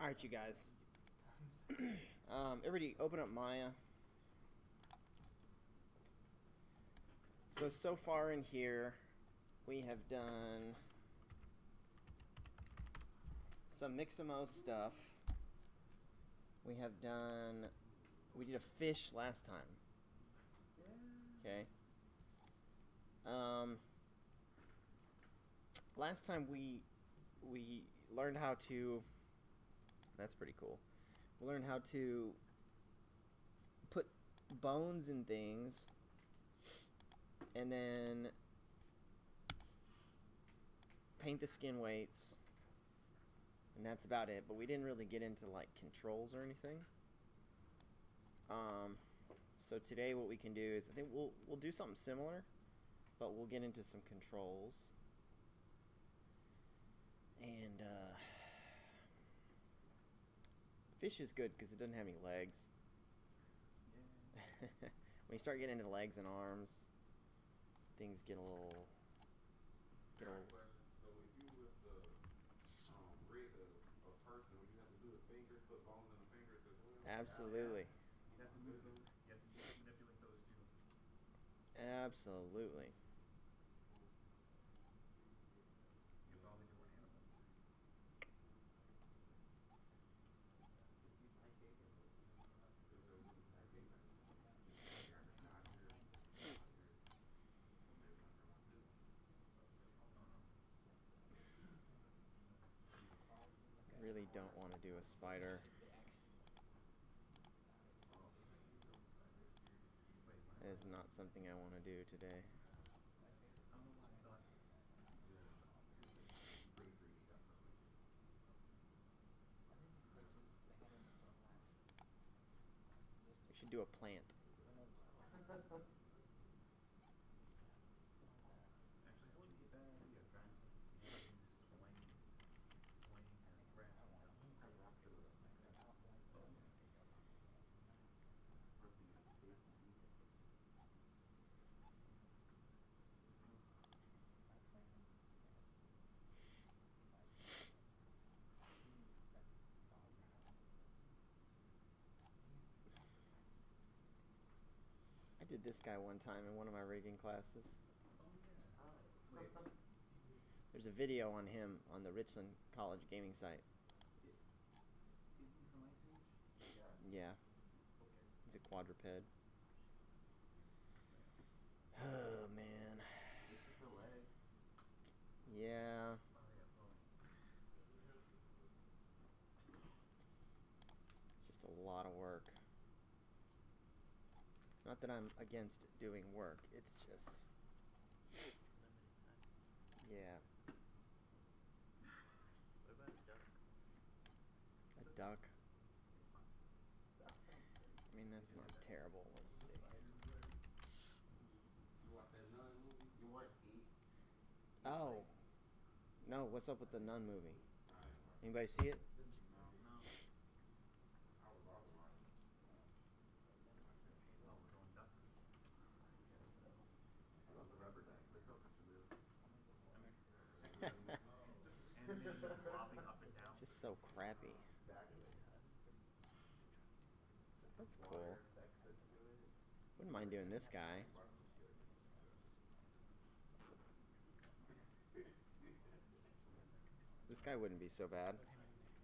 Alright, you guys. um, everybody open up Maya. So, so far in here, we have done some Mixamo stuff. We have done, we did a fish last time. Okay. Um, last time we we learned how to that's pretty cool. We learned how to put bones in things and then paint the skin weights and that's about it. But we didn't really get into like controls or anything. Um, so today what we can do is I think we'll we'll do something similar but we'll get into some controls. And uh, fish is good because it doesn't have any legs when you start getting into legs and arms things get a little get a little. So if you was to um, rig a, a person, would you have to do the fingers, put bones in the fingers as well? absolutely You have to move those. You have to, you have to manipulate those too. absolutely You can only do one animal. Just so you can- I think that's- you're a doctor. really don't want to do a spider. That is not something I want to do today. We should do a plant Actually, how would you get that idea? Trying to swing, swing, and grab. I did this guy one time in one of my rigging classes there's a video on him on the Richland College gaming site yeah he's a quadruped oh man yeah. It's just a lot of work. Not that I'm against doing work, it's just. Yeah. What about a duck? A duck. I mean, that's not terrible. Let's see. You watch that nun movie? You want eight? Oh. No, what's up with the Nun movie? I ain't watch it. Anybody see it? No. No. I was also watching. Oh, we're going ducks. I love the rubber duck. This looks real. Just animated flopping up and down. It's just so crappy. That's cool. Wouldn't mind doing this guy. This guy wouldn't be so bad.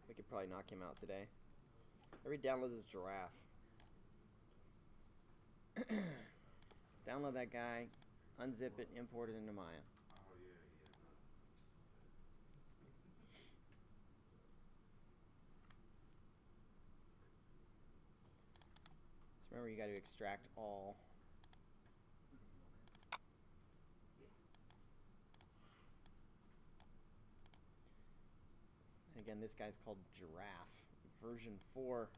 We could probably knock him out today. Every download this giraffe. download that guy, unzip it, import it into Maya. Oh yeah, yeah. So remember, you got to extract all. Again, this guy's called Giraffe, version 4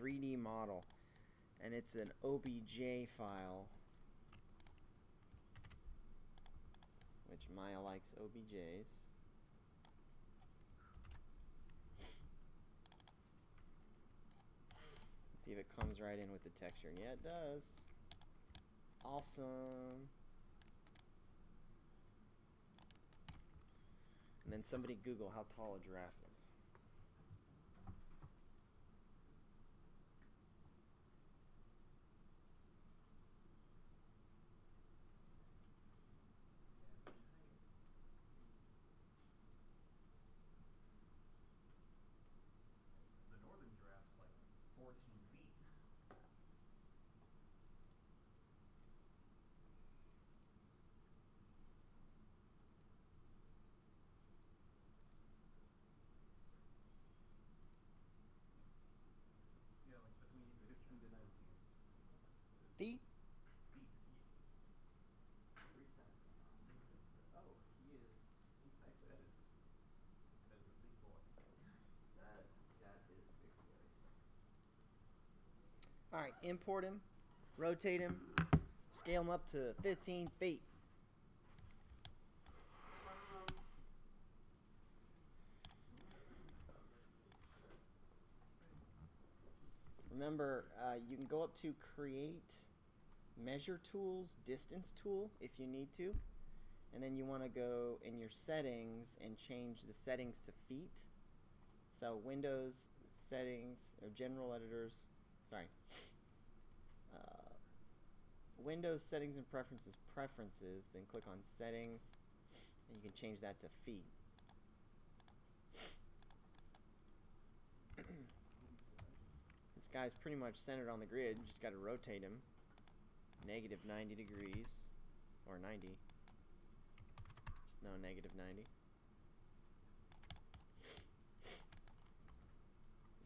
3D model. And it's an OBJ file, which Maya likes OBJs. See if it comes right in with the texture. Yeah, it does. Awesome. And then somebody Google how tall a giraffe right, import him, rotate him, scale him up to 15 feet. Remember, uh, you can go up to create measure tools, distance tool if you need to. And then you want to go in your settings and change the settings to feet. So Windows settings or general editors, sorry. Windows settings and preferences, preferences, then click on settings and you can change that to feet. this guy's pretty much centered on the grid, you just got to rotate him. Negative 90 degrees or 90 no negative 90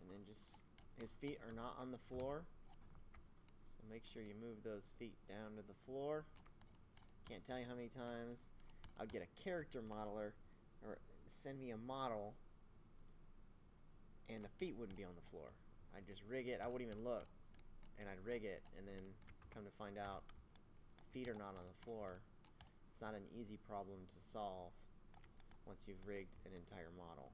and then just his feet are not on the floor make sure you move those feet down to the floor. Can't tell you how many times. I'd get a character modeler or send me a model and the feet wouldn't be on the floor. I'd just rig it. I wouldn't even look. And I'd rig it and then come to find out feet are not on the floor. It's not an easy problem to solve once you've rigged an entire model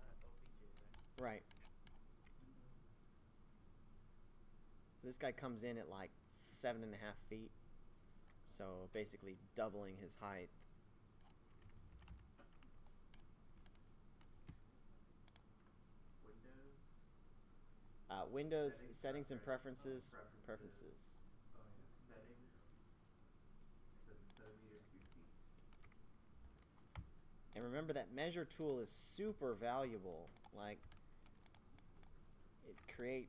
It's the.obj, right? so this guy comes in at like seven and a half feet so basically doubling his height Windows. uh, Windows Settings, settings and preference- preferences oh, preferences Oh yeah. Settings. Seven centimeter cube feet. And remember that measure tool is super valuable. Like create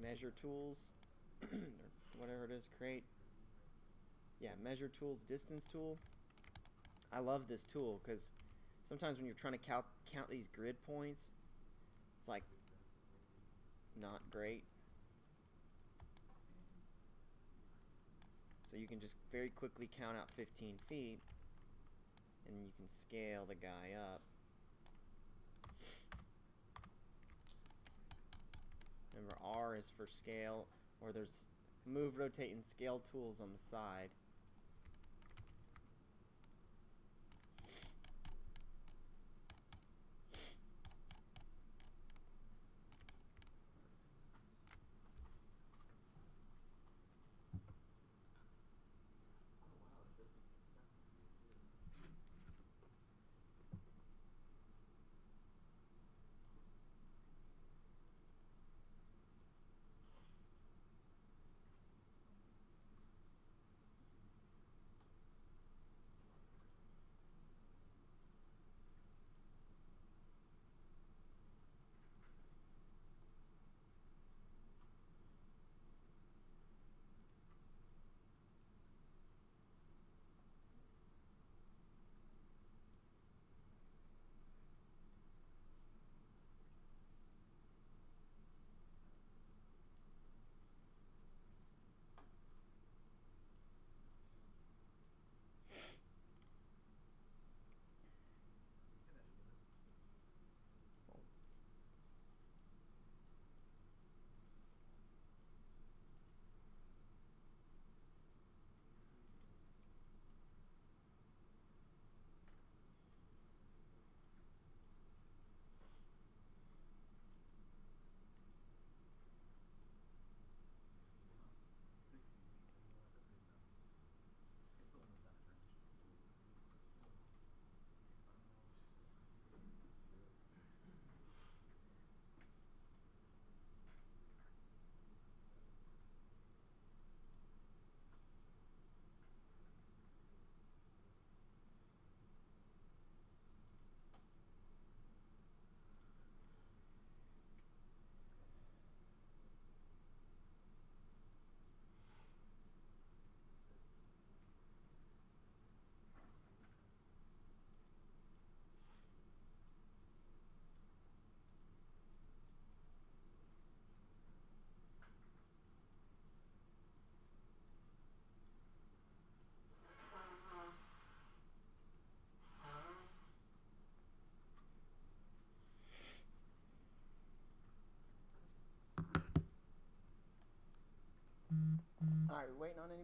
measure tools or whatever it is, create yeah, measure tools, distance tool. I love this tool because sometimes when you're trying to count count these grid points, it's like not great. So you can just very quickly count out 15 feet and you can scale the guy up. Remember R is for scale or there's move, rotate, and scale tools on the side.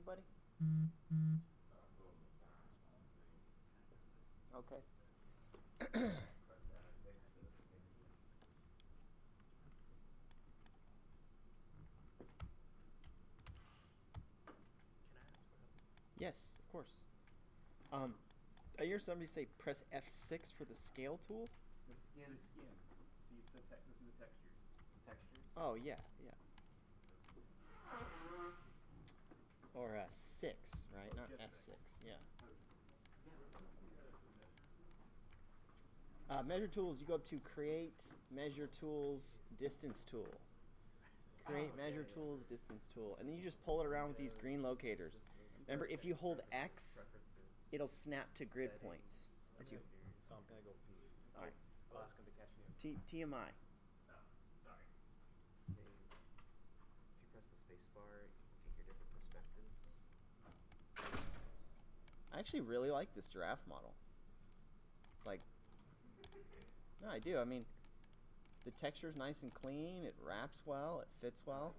What a Yes, of course. Um, I hear somebody say press F6 for the scale tool. The skin The skin. See, it's the tech. This is the textures. textures. Oh yeah, yeah. Or uh, six, right? Not F six. six. Yeah. Uh, measure tools. You go up to create measure tools distance tool. Create Oh, measure yeah, yeah. tools distance tool, and then you just pull it around with these green locators. Remember, if you hold X, it'll snap to grid points. As you. So I'm gonna go P. All right. I'll ask him to catch me. T TMI. Oh, sorry. Save. If you press the space bar, you can get your different perspectives. I actually really like this giraffe model. It's like, no, I do. I mean, the texture's nice and clean. It wraps well. It fits well.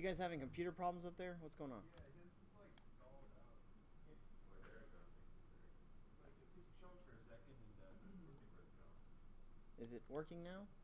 You guys having computer problems up there? What's going on? Is like stalled out. Yeah. Like it working choked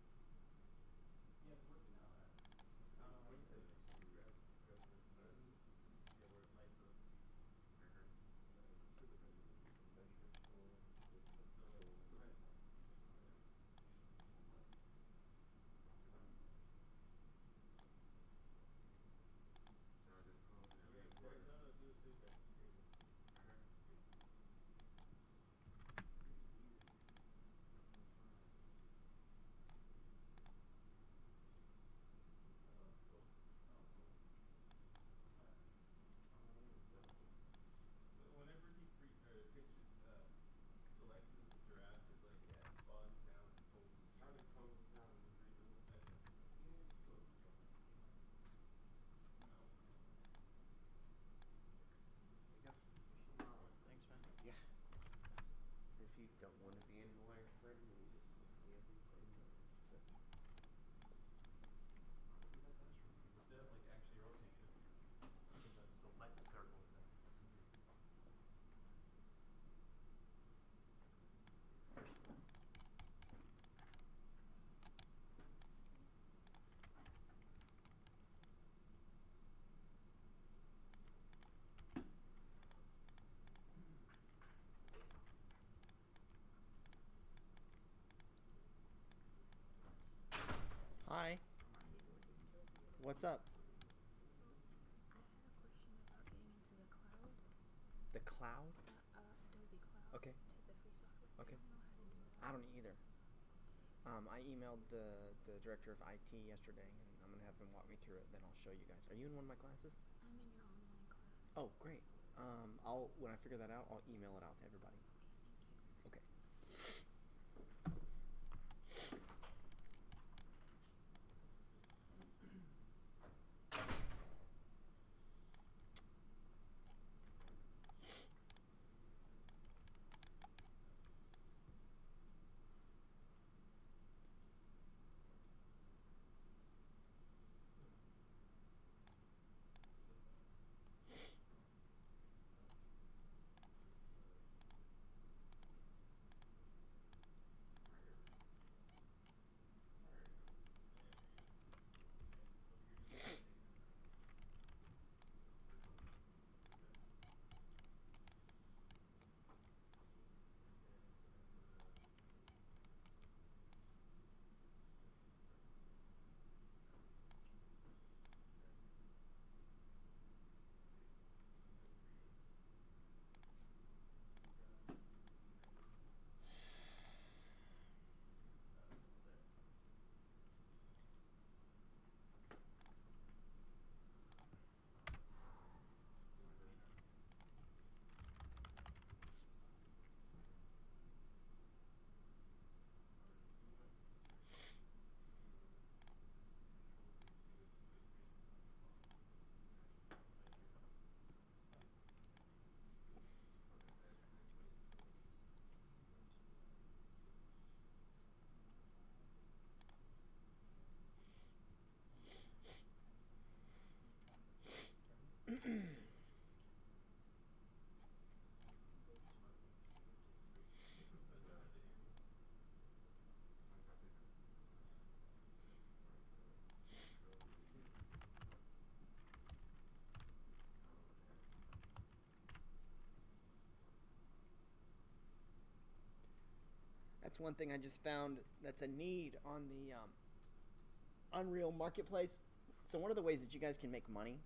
What's up? I had a question about getting into the cloud, uh, uh, Adobe Cloud. Okay. To the free software. Okay. I don't know how to do. I don't either. Um, I emailed the the director of IT yesterday, and I'm gonna have him walk me through it. Then I'll show you guys. Are you in one of my classes? I'm in your online class. Oh, great. Um, I'll when I figure that out, I'll email it out to everybody. That's one thing I just found that's a need on the um, Unreal Marketplace. So one of the ways that you guys can make money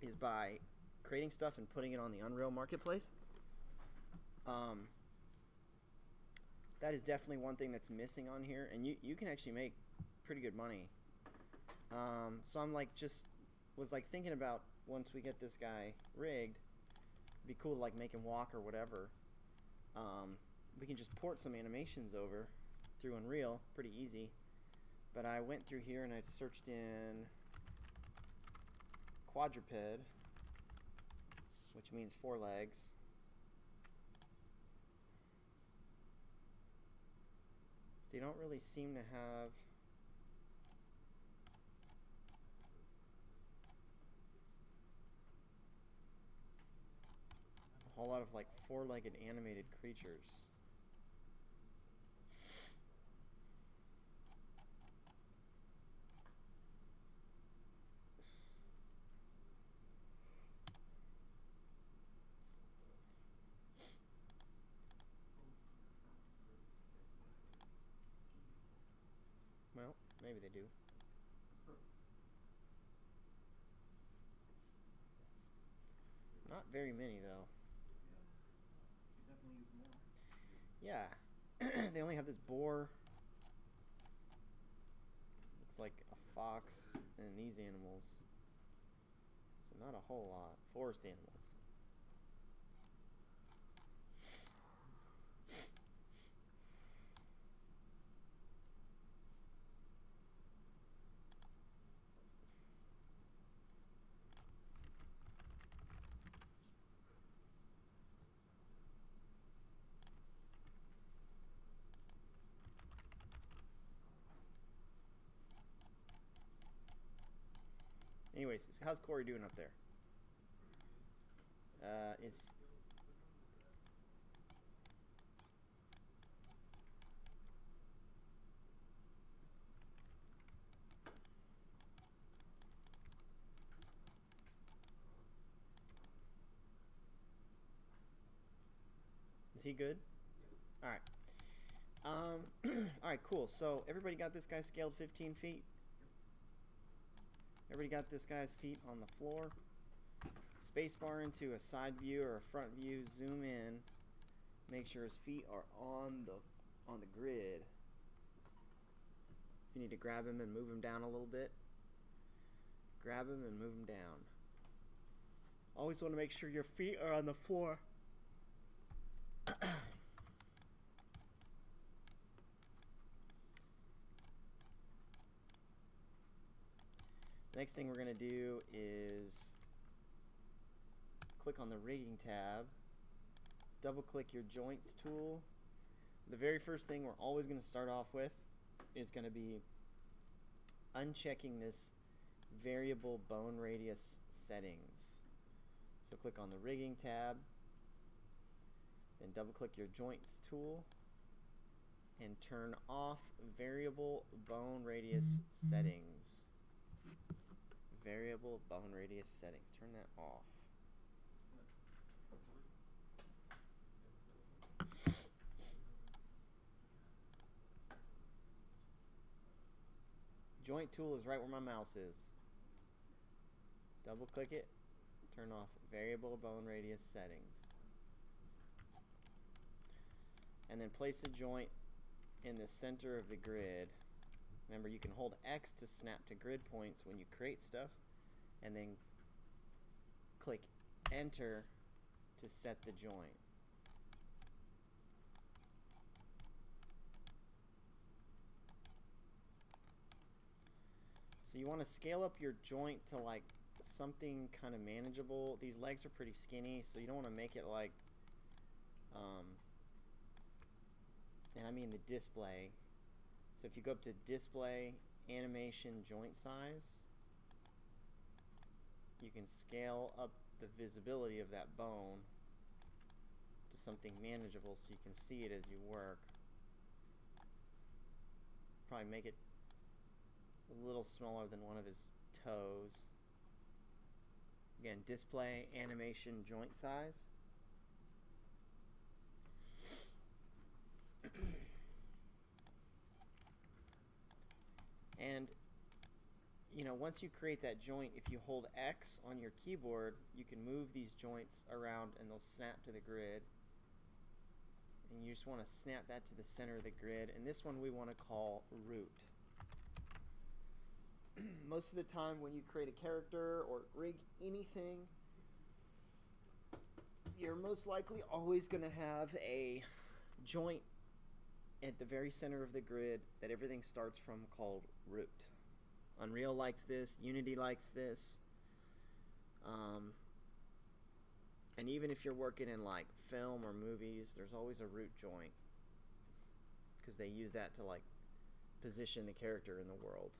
is by creating stuff and putting it on the Unreal Marketplace. Um, that is definitely one thing that's missing on here, and you you can actually make pretty good money. Um, so I'm like just was like thinking about once we get this guy rigged, it'd be cool to like make him walk or whatever. Um, we can just port some animations over through Unreal, pretty easy. But I went through here and I searched in quadruped, which means four legs. They don't really seem to have a whole lot of like four-legged animated creatures. Well, maybe they do. Not very many though. Yeah. they only have this boar. Looks like a fox and these animals. So not a whole lot. Forest animals. Anyways, how's Corey doing up there? Uh, Is he good? All right. Um, all right, cool. So everybody got this guy scaled 15 feet. Everybody got this guy's feet on the floor. Spacebar into a side view or a front view. Zoom in. Make sure his feet are on the on the grid. If you need to grab him and move him down a little bit, grab him and move him down. Always want to make sure your feet are on the floor. Next thing we're going to do is click on the rigging tab, double click your joints tool. The very first thing we're always going to start off with is going to be unchecking this variable bone radius settings. So click on the rigging tab, then double click your joints tool and turn off variable bone radius mm-hmm. settings. Variable bone radius settings. Turn that off. Joint tool is right where my mouse is. Double click it, turn off variable bone radius settings. And then place a joint in the center of the grid. Remember, you can hold X to snap to grid points when you create stuff, and then click Enter to set the joint. So you want to scale up your joint to like something kind of manageable. These legs are pretty skinny, so you don't want to make it like, um, and I mean the display. So if you go up to display animation joint size, you can scale up the visibility of that bone to something manageable so you can see it as you work. Probably make it a little smaller than one of his toes. Again, display animation joint size. and you know, once you create that joint, if you hold X on your keyboard, you can move these joints around and they'll snap to the grid. And you just want to snap that to the center of the grid. And this one we want to call root. Most of the time when you create a character or rig anything, you're most likely always going to have a joint at the very center of the grid that everything starts from called root. Unreal likes this, Unity likes this. Um, and even if you're working in like film or movies, there's always a root joint because they use that to like position the character in the world.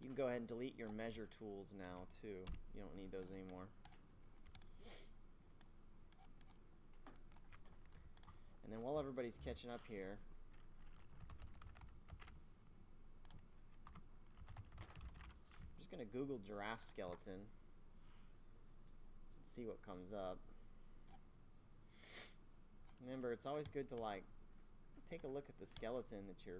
You can go ahead and delete your measure tools now too. You don't need those anymore. And then while everybody's catching up here, I'm just going to Google giraffe skeleton see what comes up. Remember, it's always good to like take a look at the skeleton that you're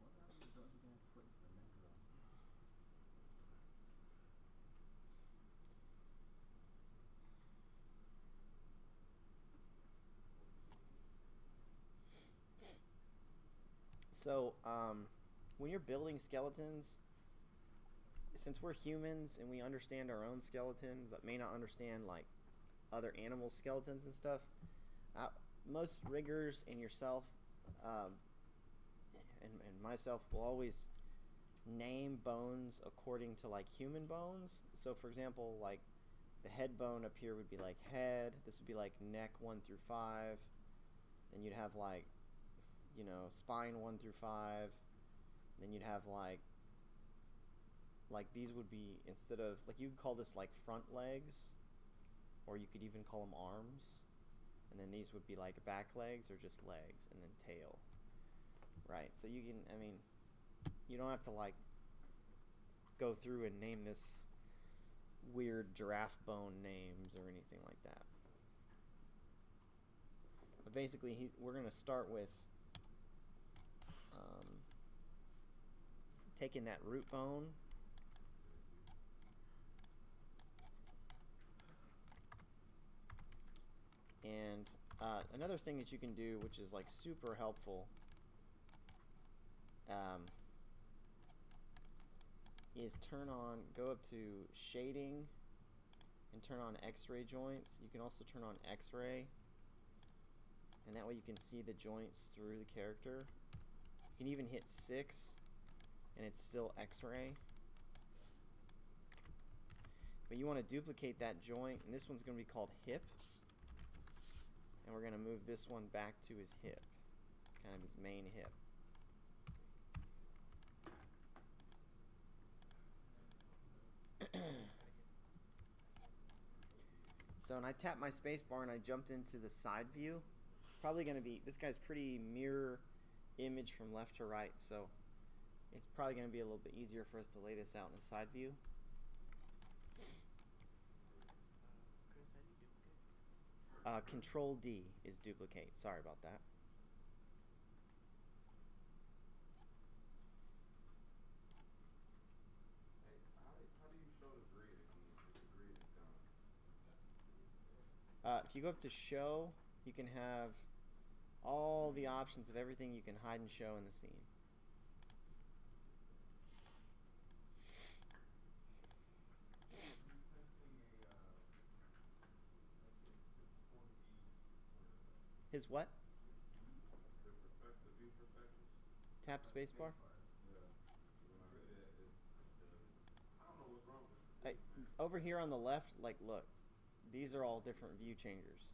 What else don't you gonna put the neck on? So, um, when you're building skeletons, since we're humans and we understand our own skeleton, but may not understand like other animal skeletons and stuff, uh, most riggers and yourself, um, and, and myself will always name bones according to like human bones. So, for example, like the head bone up here would be like head. This would be like neck one through five. Then you'd have like you know, spine one through five. Then you'd have like, like these would be instead of like you could call this like front legs, or you could even call them arms, and then these would be like back legs or just legs, and then tail. Right. So you can, I mean, you don't have to like go through and name this weird giraffe bone names or anything like that. But basically, he, we're going to start with taking that root bone. And uh, another thing that you can do, which is like super helpful, um, is turn on, go up to shading and turn on x-ray joints. You can also turn on x-ray and that way you can see the joints through the character. You can even hit 6 and it's still x-ray. But you want to duplicate that joint and this one's going to be called hip. And we're going to move this one back to his hip, kind of his main hip. so when I tapped my spacebar and I jumped into the side view, probably going to be, this guy's pretty mirror image from left to right, so it's probably going to be a little bit easier for us to lay this out in a side view. Uh, control D is duplicate. Sorry about that. Uh, if you go up to show, you can have all the options of everything you can hide and show in the scene. His what? Tap spacebar? Over here on the left, like, look, these are all different view changers.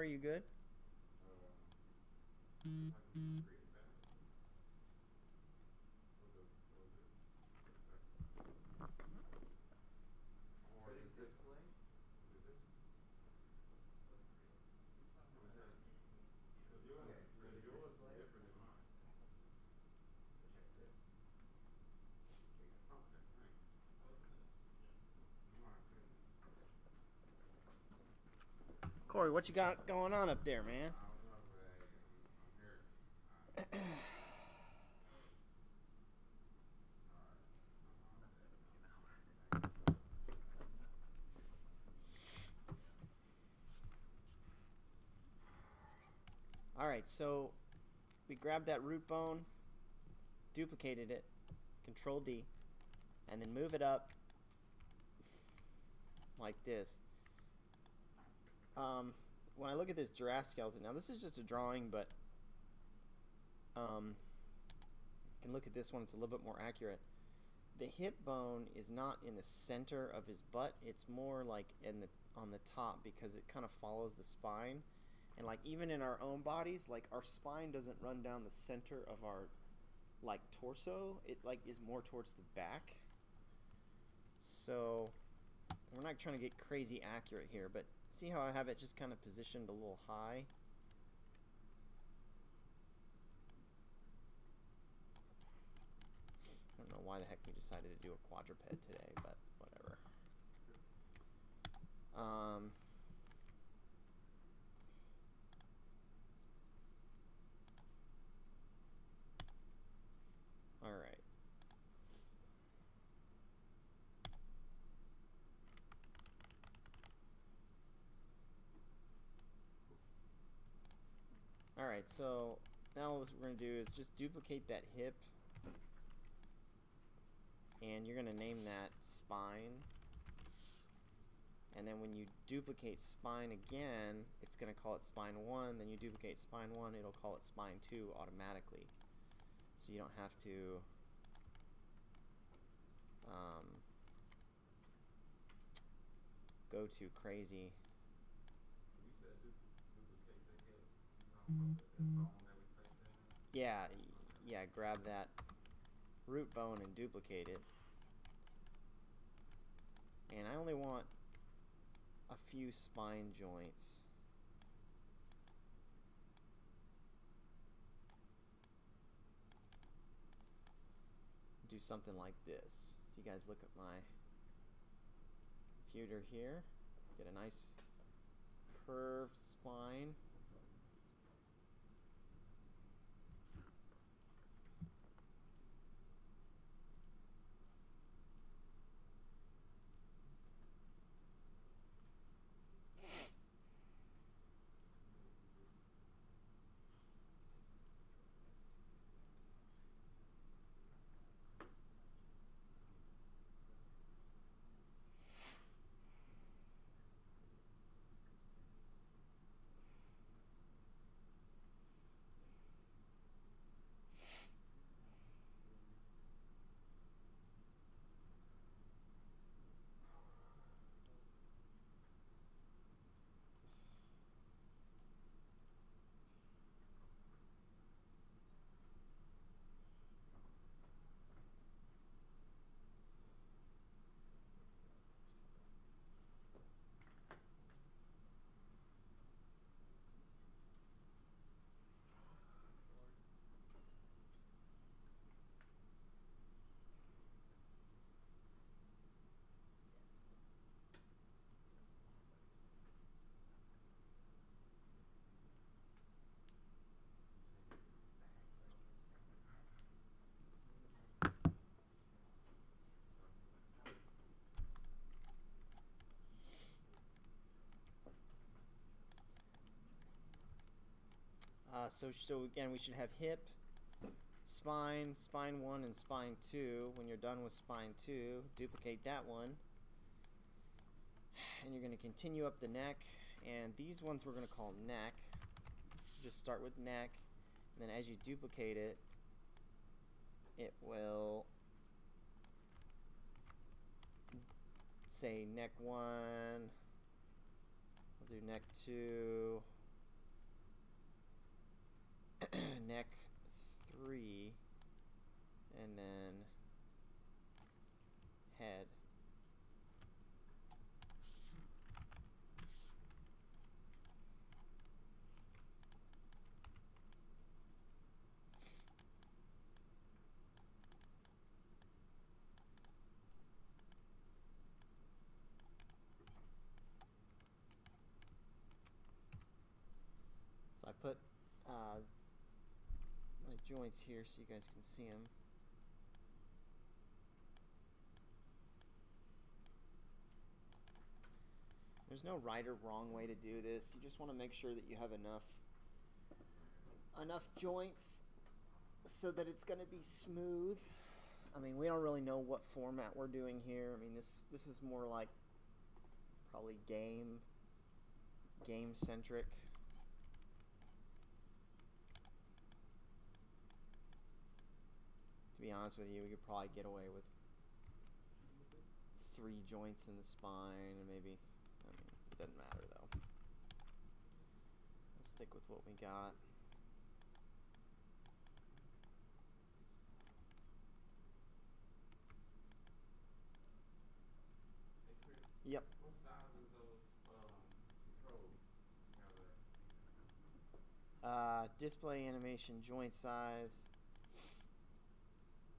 Corey, you good? Or is this display? Is this? Cause yours, Yeah, cause really yours is display. different than mine. Oh, okay, thanks. My goodness. Corey, what you got going on up there, man? All right, so we grabbed that root bone, duplicated it, Control D, and then move it up like this. Um, when I look at this giraffe skeleton, now this is just a drawing, but um, you can look at this one; it's a little bit more accurate. The hip bone is not in the center of his butt; it's more like in the on the top because it kind of follows the spine and like even in our own bodies like our spine doesn't run down the center of our like torso it like is more towards the back so we're not trying to get crazy accurate here but see how I have it just kind of positioned a little high I don't know why the heck we decided to do a quadruped today but whatever um All right. All right, so now what we're going to do is just duplicate that hip and you're going to name that spine. And then when you duplicate spine again, it's going to call it spine 1, then you duplicate spine 1, it'll call it spine 2 automatically so you don't have to um, go too crazy. You said du- duplicate the hip. You talking about the, the bone that we placed in there? Yeah, yeah, grab that root bone and duplicate it. And I only want a few spine joints. Do something like this. If you guys look at my computer here, get a nice curved spine. Uh, so so again, we should have hip, spine, spine one, and spine two. When you're done with spine two, duplicate that one, and you're going to continue up the neck. And these ones we're going to call neck. Just start with neck, and then as you duplicate it, it will say neck one. We'll do neck two. neck three, and then head. So I put uh, joints here so you guys can see them. There's no right or wrong way to do this. You just want to make sure that you have enough enough joints so that it's going to be smooth. I mean, we don't really know what format we're doing here. I mean, this this is more like probably game game centric. To be honest with you, we could probably get away with three joints in the spine and maybe I mean it doesn't matter though. Let's stick with what we got. Yep. what size is those um, controls? You have that? Uh, display animation, joint size.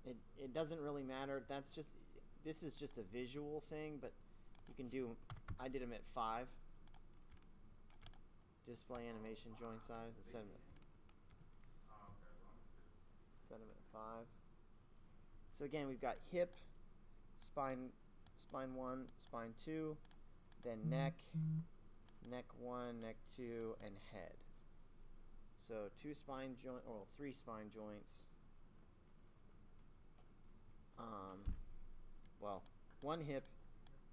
It it doesn't really matter. That's just this is just a visual thing, but you can do. I did them at five. Display animation, joint size, and set 'em at Oh, okay. Well, I'm just- set 'em at five. So again, we've got hip, spine, spine one, spine two, then neck, neck one, neck two, and head. So two spine joint, or three spine joints. Um, well, one hip,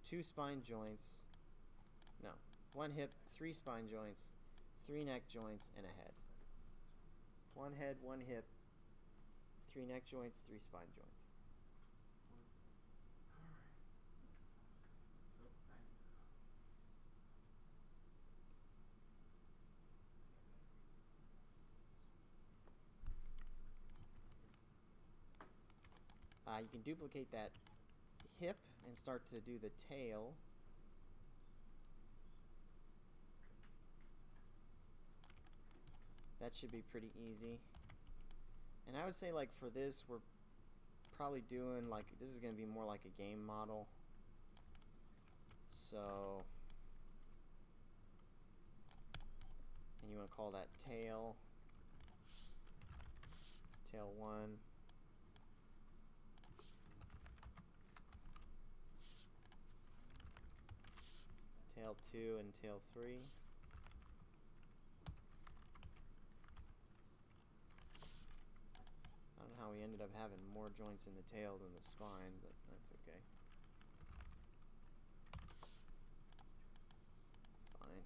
two spine joints. No, one hip, three spine joints, three neck joints, and a head. One head, one hip, three neck joints, three spine joints. Uh, you can duplicate that hip and start to do the tail. That should be pretty easy. And I would say like for this we're probably doing like this is going to be more like a game model. So and you want to call that tail tail 1 tail 2 and tail 3 I don't know how we ended up having more joints in the tail than the spine, but that's okay. Fine.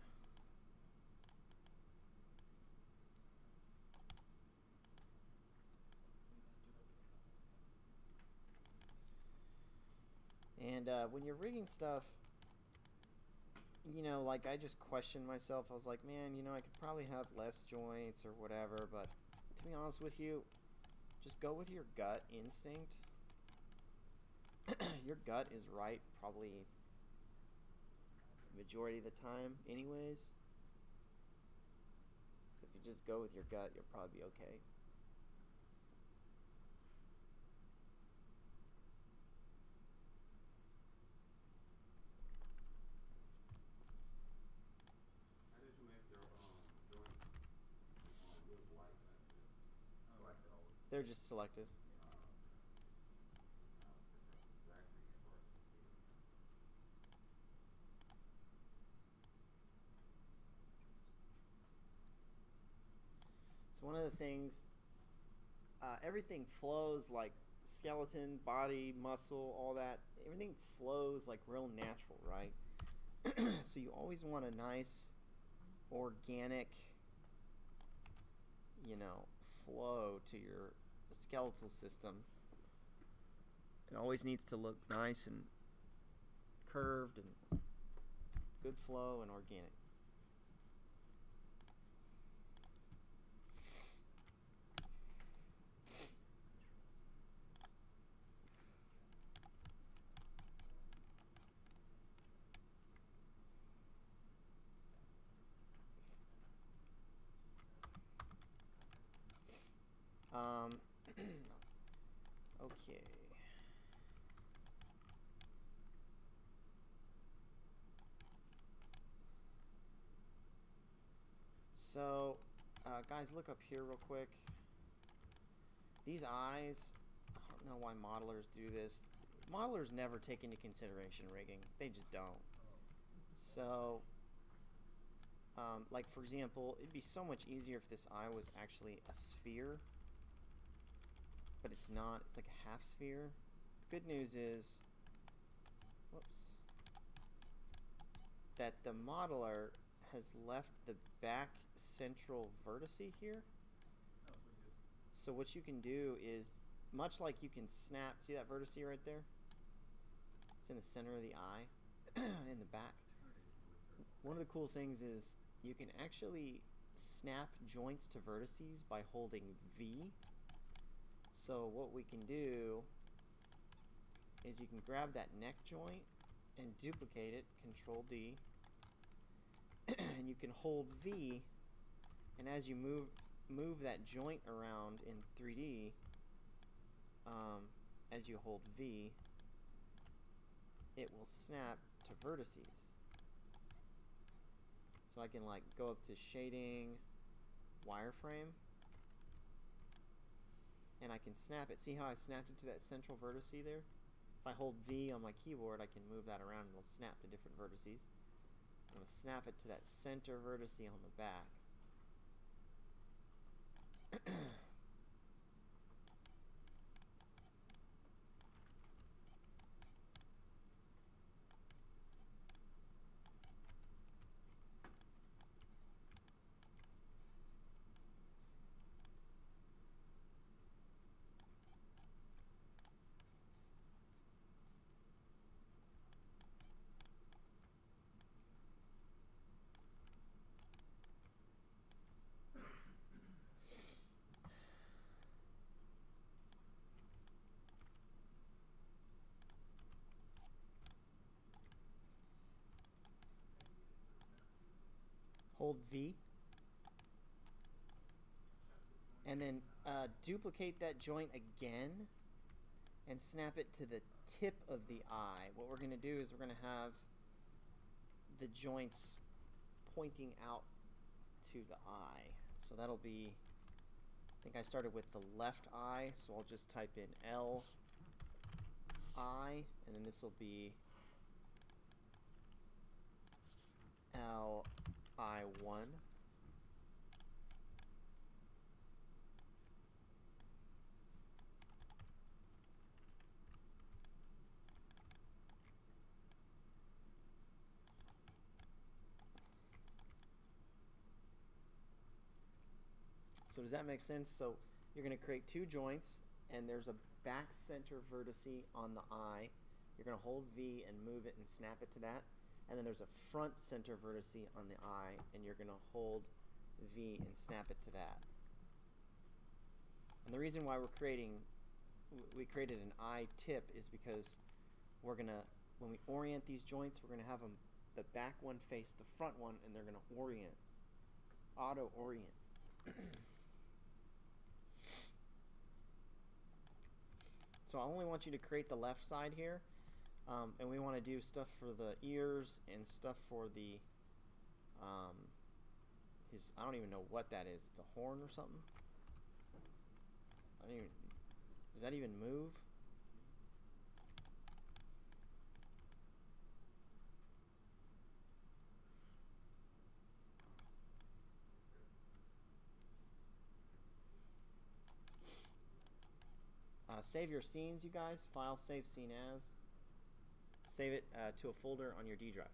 And uh, when you're rigging stuff, you know, like I just questioned myself. I was like, man, you know, I could probably have less joints or whatever, but to be honest with you, just go with your gut instinct. your gut is right probably majority of the time anyways. So if you just go with your gut, you'll probably be okay. How did you make your um joints um look like that? Select all. They're just selected. So one of the things, uh, everything flows like skeleton, body, muscle, all that. Everything flows like real natural, right? so you always want a nice, organic, you know, flow to your skeletal system. It always needs to look nice and curved and good flow and organic. Um, okay. So, uh, guys, look up here real quick. These eyes, I don't know why modelers do this. Modelers never take into consideration rigging. They just don't. So, um, like for example, it'd be so much easier if this eye was actually a sphere, but it's not. It's like a half sphere. Good news is, whoops, that the modeler has left the back central vertice here. So what you can do is, much like you can snap, see that vertice right there? It's in the center of the eye, in the back. One of the cool things is you can actually snap joints to vertices by holding V. So what we can do is you can grab that neck joint and duplicate it, Control D, and you can hold V, and as you move move that joint around in 3D, um, as you hold V, it will snap to vertices. So I can like go up to shading, wireframe, and I can snap it. See how I snapped it to that central vertice there? If I hold V on my keyboard, I can move that around and it'll snap to different vertices. I'm going to snap it to that center vertice on the back. hold V. And then uh, duplicate that joint again and snap it to the tip of the eye. What we're going to do is we're going to have the joints pointing out to the eye. So that'll be, I think I started with the left eye, so I'll just type in L I, and then this will be L I 1. So does that make sense? So you're going to create two joints, and there's a back center vertex on the eye. You're going to hold V and move it and snap it to that. And then there's a front center vertex on the eye, and you're going to hold V and snap it to that. And the reason why we're creating, we created an eye tip is because we're going to, when we orient these joints, we're going to have them, the back one face the front one, and they're going to orient, auto orient. So I only want you to create the left side here. Um, and we want to do stuff for the ears and stuff for the um, his I don't even know what that is. It's a horn or something. I don't even does that even move? Uh, save your scenes, you guys. File save scene as. Save it uh, to a folder on your D drive.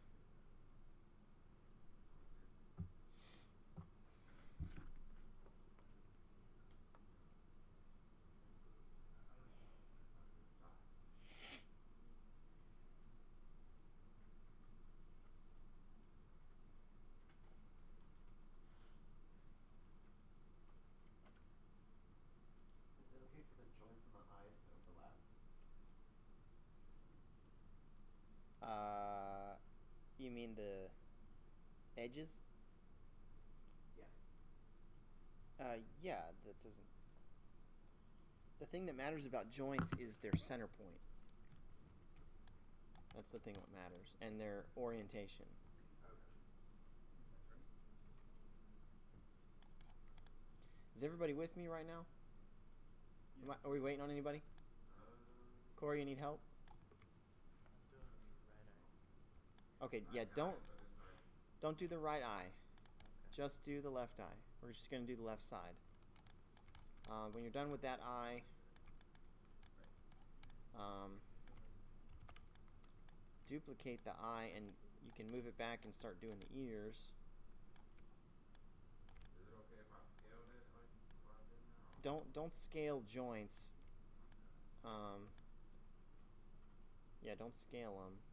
Is it okay for the joints in the eyes to overlap? Uh, you mean the edges? Yeah. Uh, yeah, that doesn't. The thing that matters about joints is their center point. That's the thing that matters, and their orientation. Is everybody with me right now? Am I- are we waiting on anybody? Corey, you need help? Okay, yeah, don't don't do the right eye. Just do the left eye. We're just gonna do the left side. Uh, when you're done with that eye, um, duplicate the eye, and you can move it back and start doing the ears. Okay? Don't don't scale joints. Um, yeah, don't scale them.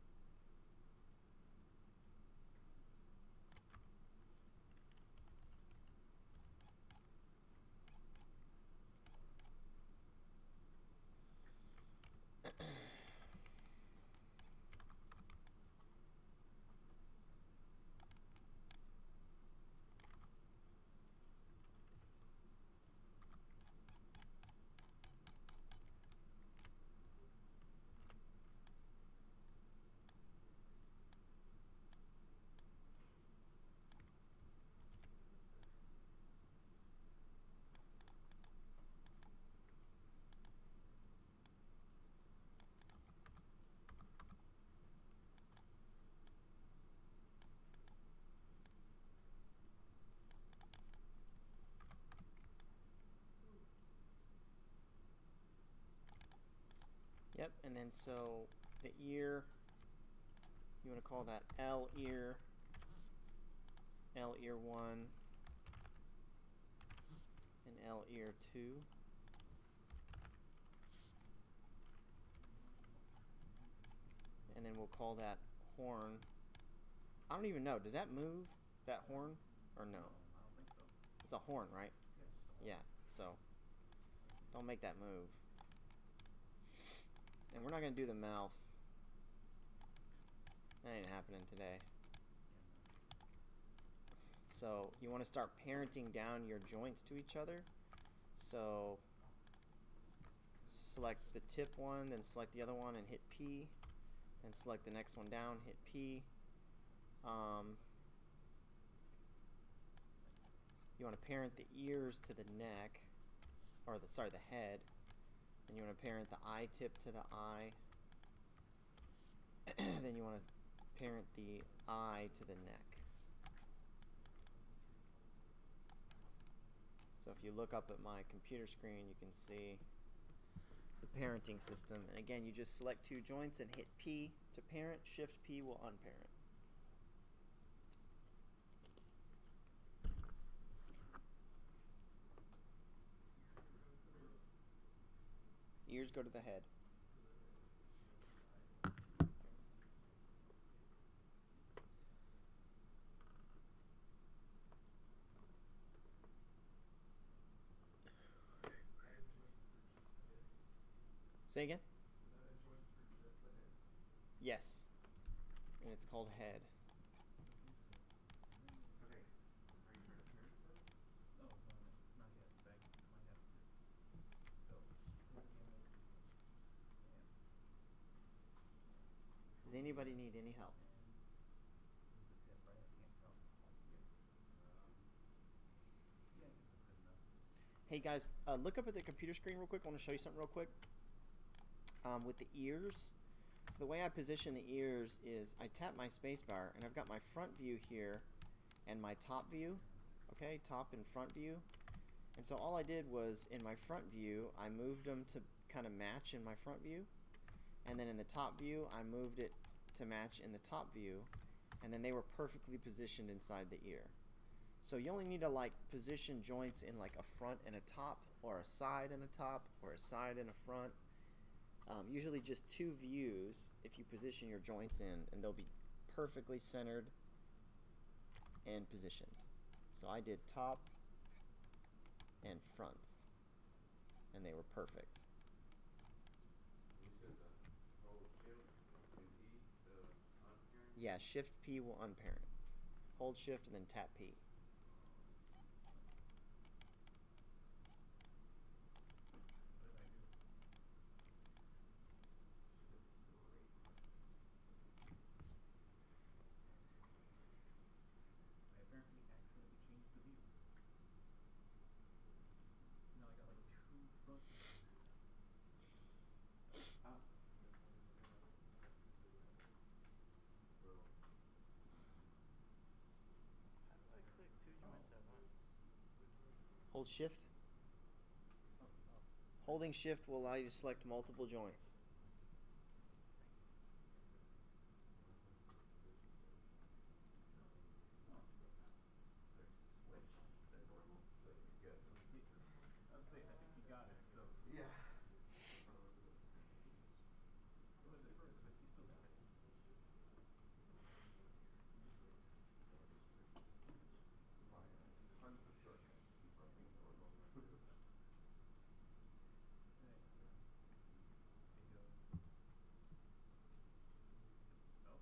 Yep, and then so the ear, you want to call that L ear, L ear 1, and L ear 2. And then we'll call that horn. I don't even know. Does that move, that horn, or no? I don't think so. It's a horn, right? Yeah, so don't make that move. And we're not going to do the mouth. That ain't happening today. So you want to start parenting down your joints to each other. So select the tip one, then select the other one and hit P. Then select the next one down, hit P. Um, you want to parent the ears to the neck, or the sorry the head, and you want to parent the eye tip to the eye. then you want to parent the eye to the neck. So if you look up at my computer screen, you can see the parenting system. And again, you just select two joints and hit P to parent. Shift P will unparent. Ears go to the head. Say again? Yes. And it's called head. Okay. Are you trying to parent them? No, no, no, not yet. In fact, I might have to. So. Anybody need any help? Hey guys, uh, look up at the computer screen real quick. I want to show you something real quick. Um, with the ears, so the way I position the ears is I tap my spacebar and I've got my front view here and my top view, okay, top and front view. And so all I did was in my front view, I moved them to kind of match in my front view. And then in the top view, I moved it to match in the top view. And then they were perfectly positioned inside the ear. So you only need to like position joints in like a front and a top, or a side and a top, or a side and a front. Um, usually just two views if you position your joints in, and they'll be perfectly centered and positioned. So I did top and front, and they were perfect. You said the hold shift and E to unparent? Yeah, Shift P will unparent. Hold Shift and then tap P. What did I do? I apparently accidentally changed the view. Now I got like two front views. Ah. How do I click two joints at once? Hold Shift. Holding Shift will allow you to select multiple joints. There's switch than normal, so you get. I would say I think he got it, so. Yeah. It was at first, but he still got it. Tons of shortcuts to keep up being normal. There you go. It goes. Okay.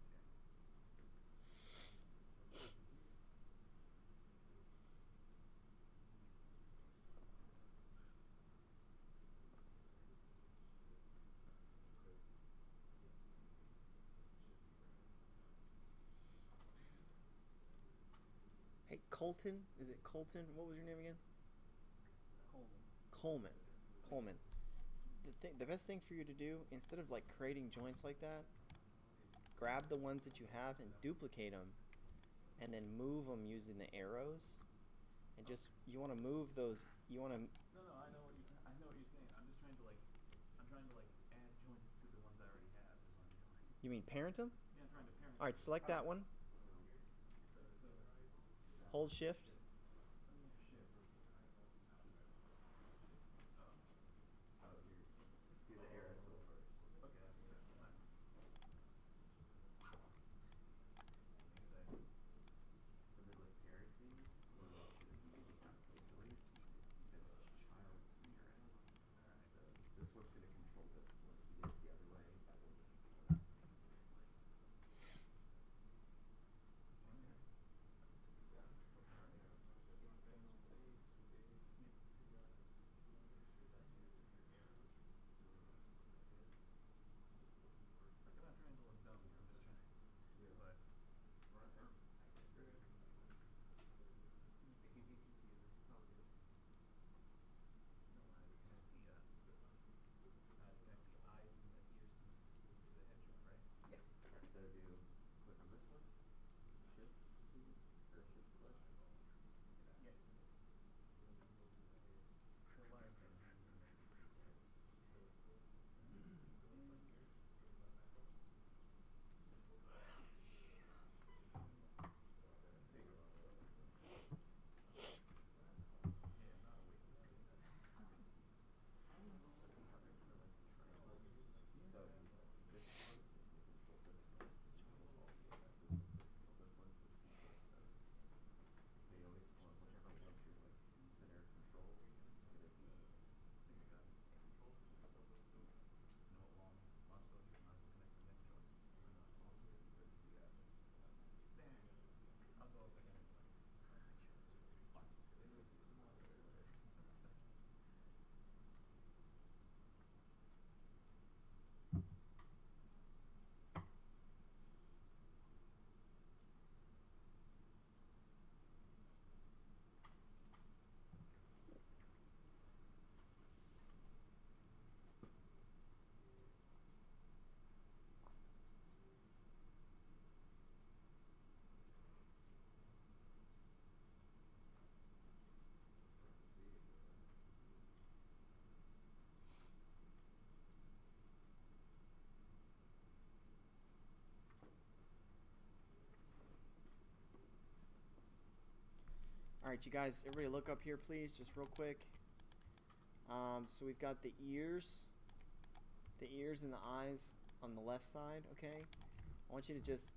Hey, Colton? Is it Colton? What was your name again? Coleman. Coleman. Coleman. The thing, the best thing for you to do instead of like creating joints like that, grab the ones that you have and duplicate them, and then move them using the arrows. And just you want to move those. You want to. No, no, I know what you. I know what you're saying. I'm just trying to like. I'm trying to like add joints to the ones I already have. Is what I'm doing. You mean parent them? Yeah, I'm trying to parent. All right, select that one. Hold Shift. Right, you guys, everybody look up here, please, just real quick. Um, so we've got the ears, the ears and the eyes on the left side, okay? I want you to just,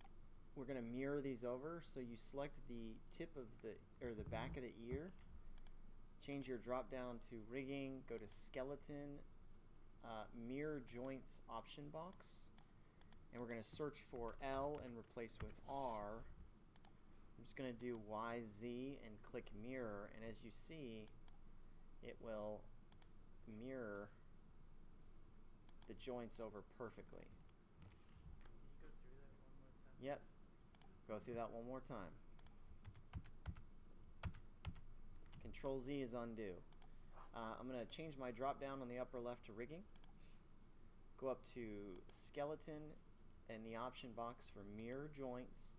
we're going to mirror these over. So you select the tip of the, or the back of the ear, change your drop down to rigging, go to skeleton, uh, mirror joints option box, and we're going to search for L and replace with R. Just going to do YZ and click mirror, and as you see, it will mirror the joints over perfectly. Go? Yep. Go through that one more time. Control Z is undo. Uh, I'm going to change my drop down on the upper left to rigging. Go up to skeleton and the option box for mirror joints.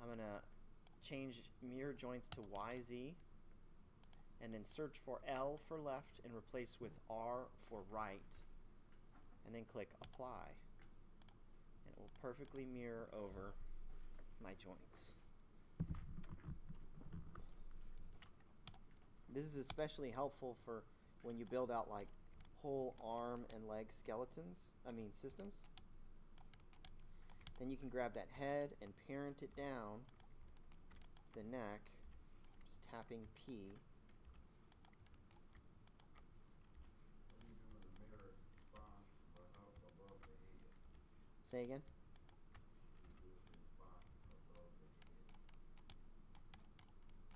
I'm going to change mirror joints to YZ and then search for L for left and replace with R for right and then click apply and it will perfectly mirror over my joints. This is especially helpful for when you build out like whole arm and leg skeletons, I mean systems. Then you can grab that head and parent it down the neck, just tapping P. Say again.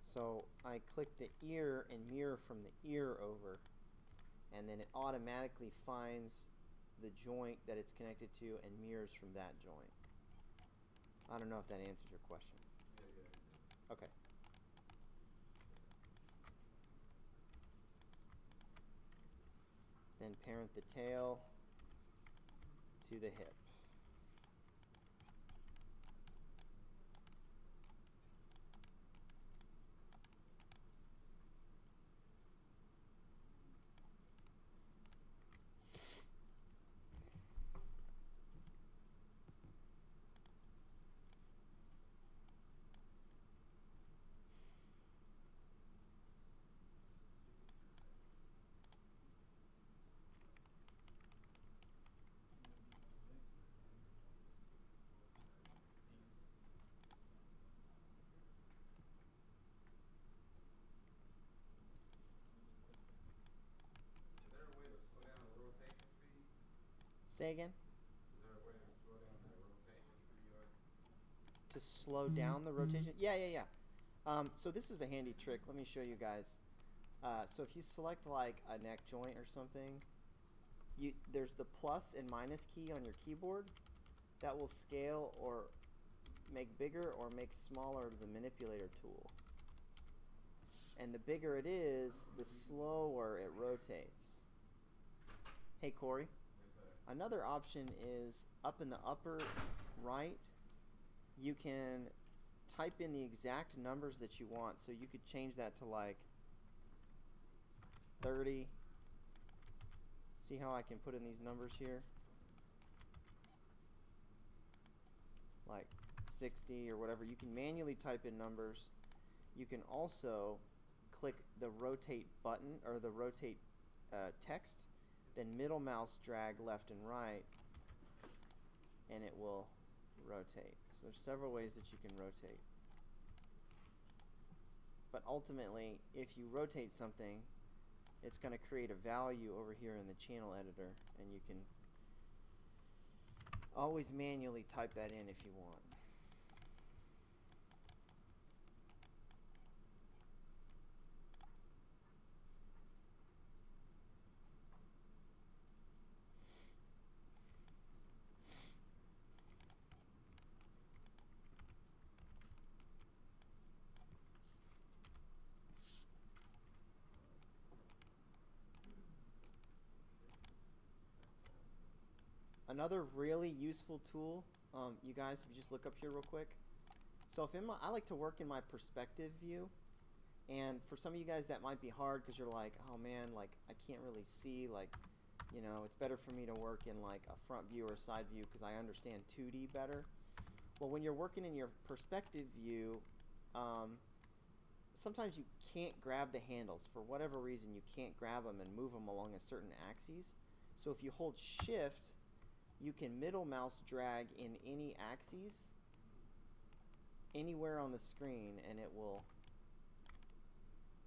So I click the ear and mirror from the ear over, and then it automatically finds the joint that it's connected to and mirrors from that joint. I don't know if that answers your question. Okay. Then parent the tail to the hip. Is there a way to slow down the rotation speed? Say again? Is there a way to slow down that rotation speed? Or To slow down the rotation? Yeah, yeah, yeah. Um, so this is a handy trick. Let me show you guys. Uh, so if you select like a neck joint or something, you there's the plus and minus key on your keyboard that will scale or make bigger or make smaller the manipulator tool. And the bigger it is, the slower it rotates. Hey Corey, another option is up in the upper right, you can type in the exact numbers that you want. So you could change that to like 30. See how I can put in these numbers here? Like 60 or whatever. You can manually type in numbers. You can also click the rotate button or the rotate uh, text, then middle mouse drag left and right, and it will rotate. So there's several ways that you can rotate. But ultimately, if you rotate something, it's going to create a value over here in the channel editor, and you can always manually type that in if you want. Another really useful tool, um, you guys, if you just look up here real quick. So if in my, I like to work in my perspective view, and for some of you guys that might be hard because you're like, oh man, like I can't really see, like, you know, it's better for me to work in like a front view or a side view because I understand 2D better. Well, when you're working in your perspective view, um, sometimes you can't grab the handles for whatever reason. You can't grab them and move them along a certain axis. So if you hold Shift, you can middle mouse drag in any axes anywhere on the screen, and it will.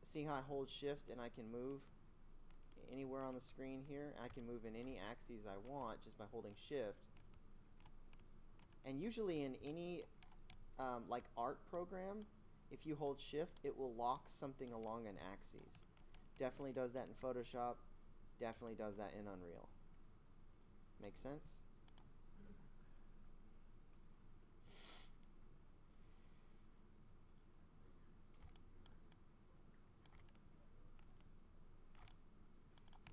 See how I hold Shift and I can move anywhere on the screen here. I can move in any axes I want just by holding Shift. And usually in any um, like art program, if you hold Shift, it will lock something along an axis. Definitely does that in Photoshop. Definitely does that in Unreal. Make sense?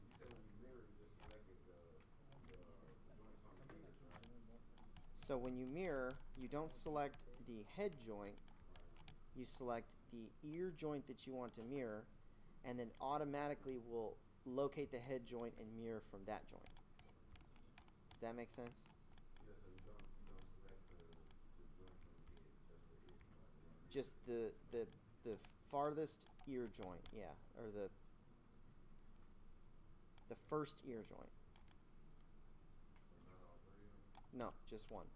You said when you mirror, you just selected the, the joints on the fingers, right? So when you mirror, you don't select the head joint, you select the ear joint that you want to mirror, and then automatically will locate the head joint and mirror from that joint. Does that make sense? Yeah, so you don't, you don't the, the the head, just the. Just the the the farthest ear joint, yeah, or the the first ear joint. Not all three of them? No, just one.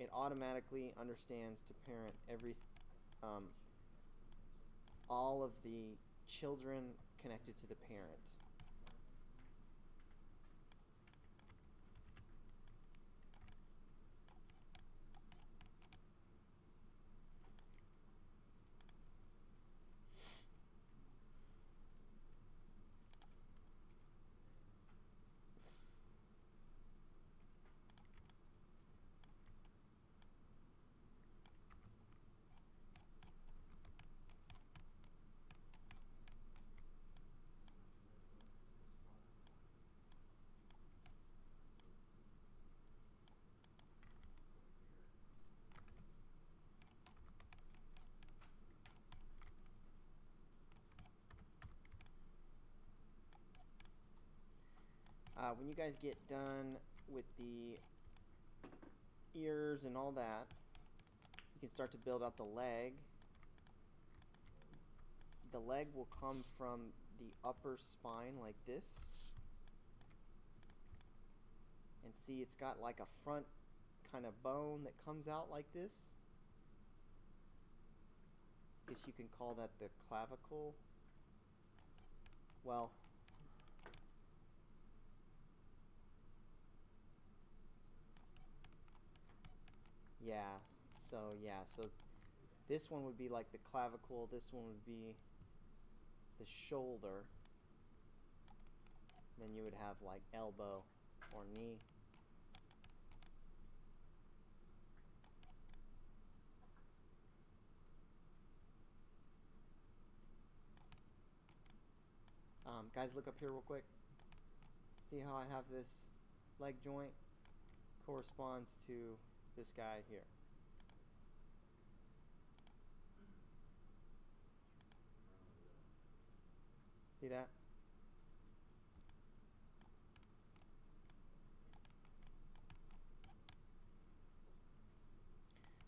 It automatically understands to parent every, um, all of the children connected to the parent. Uh, when you guys get done with the ears and all that, you can start to build out the leg. The leg will come from the upper spine like this. And see, it's got like a front kind of bone that comes out like this. I Guess you can call that the clavicle. Well, Yeah. So yeah. So this one would be like the clavicle. This one would be the shoulder. Then you would have like elbow or knee. Um, guys, look up here real quick. See how I have this leg joint corresponds to this guy here. See that?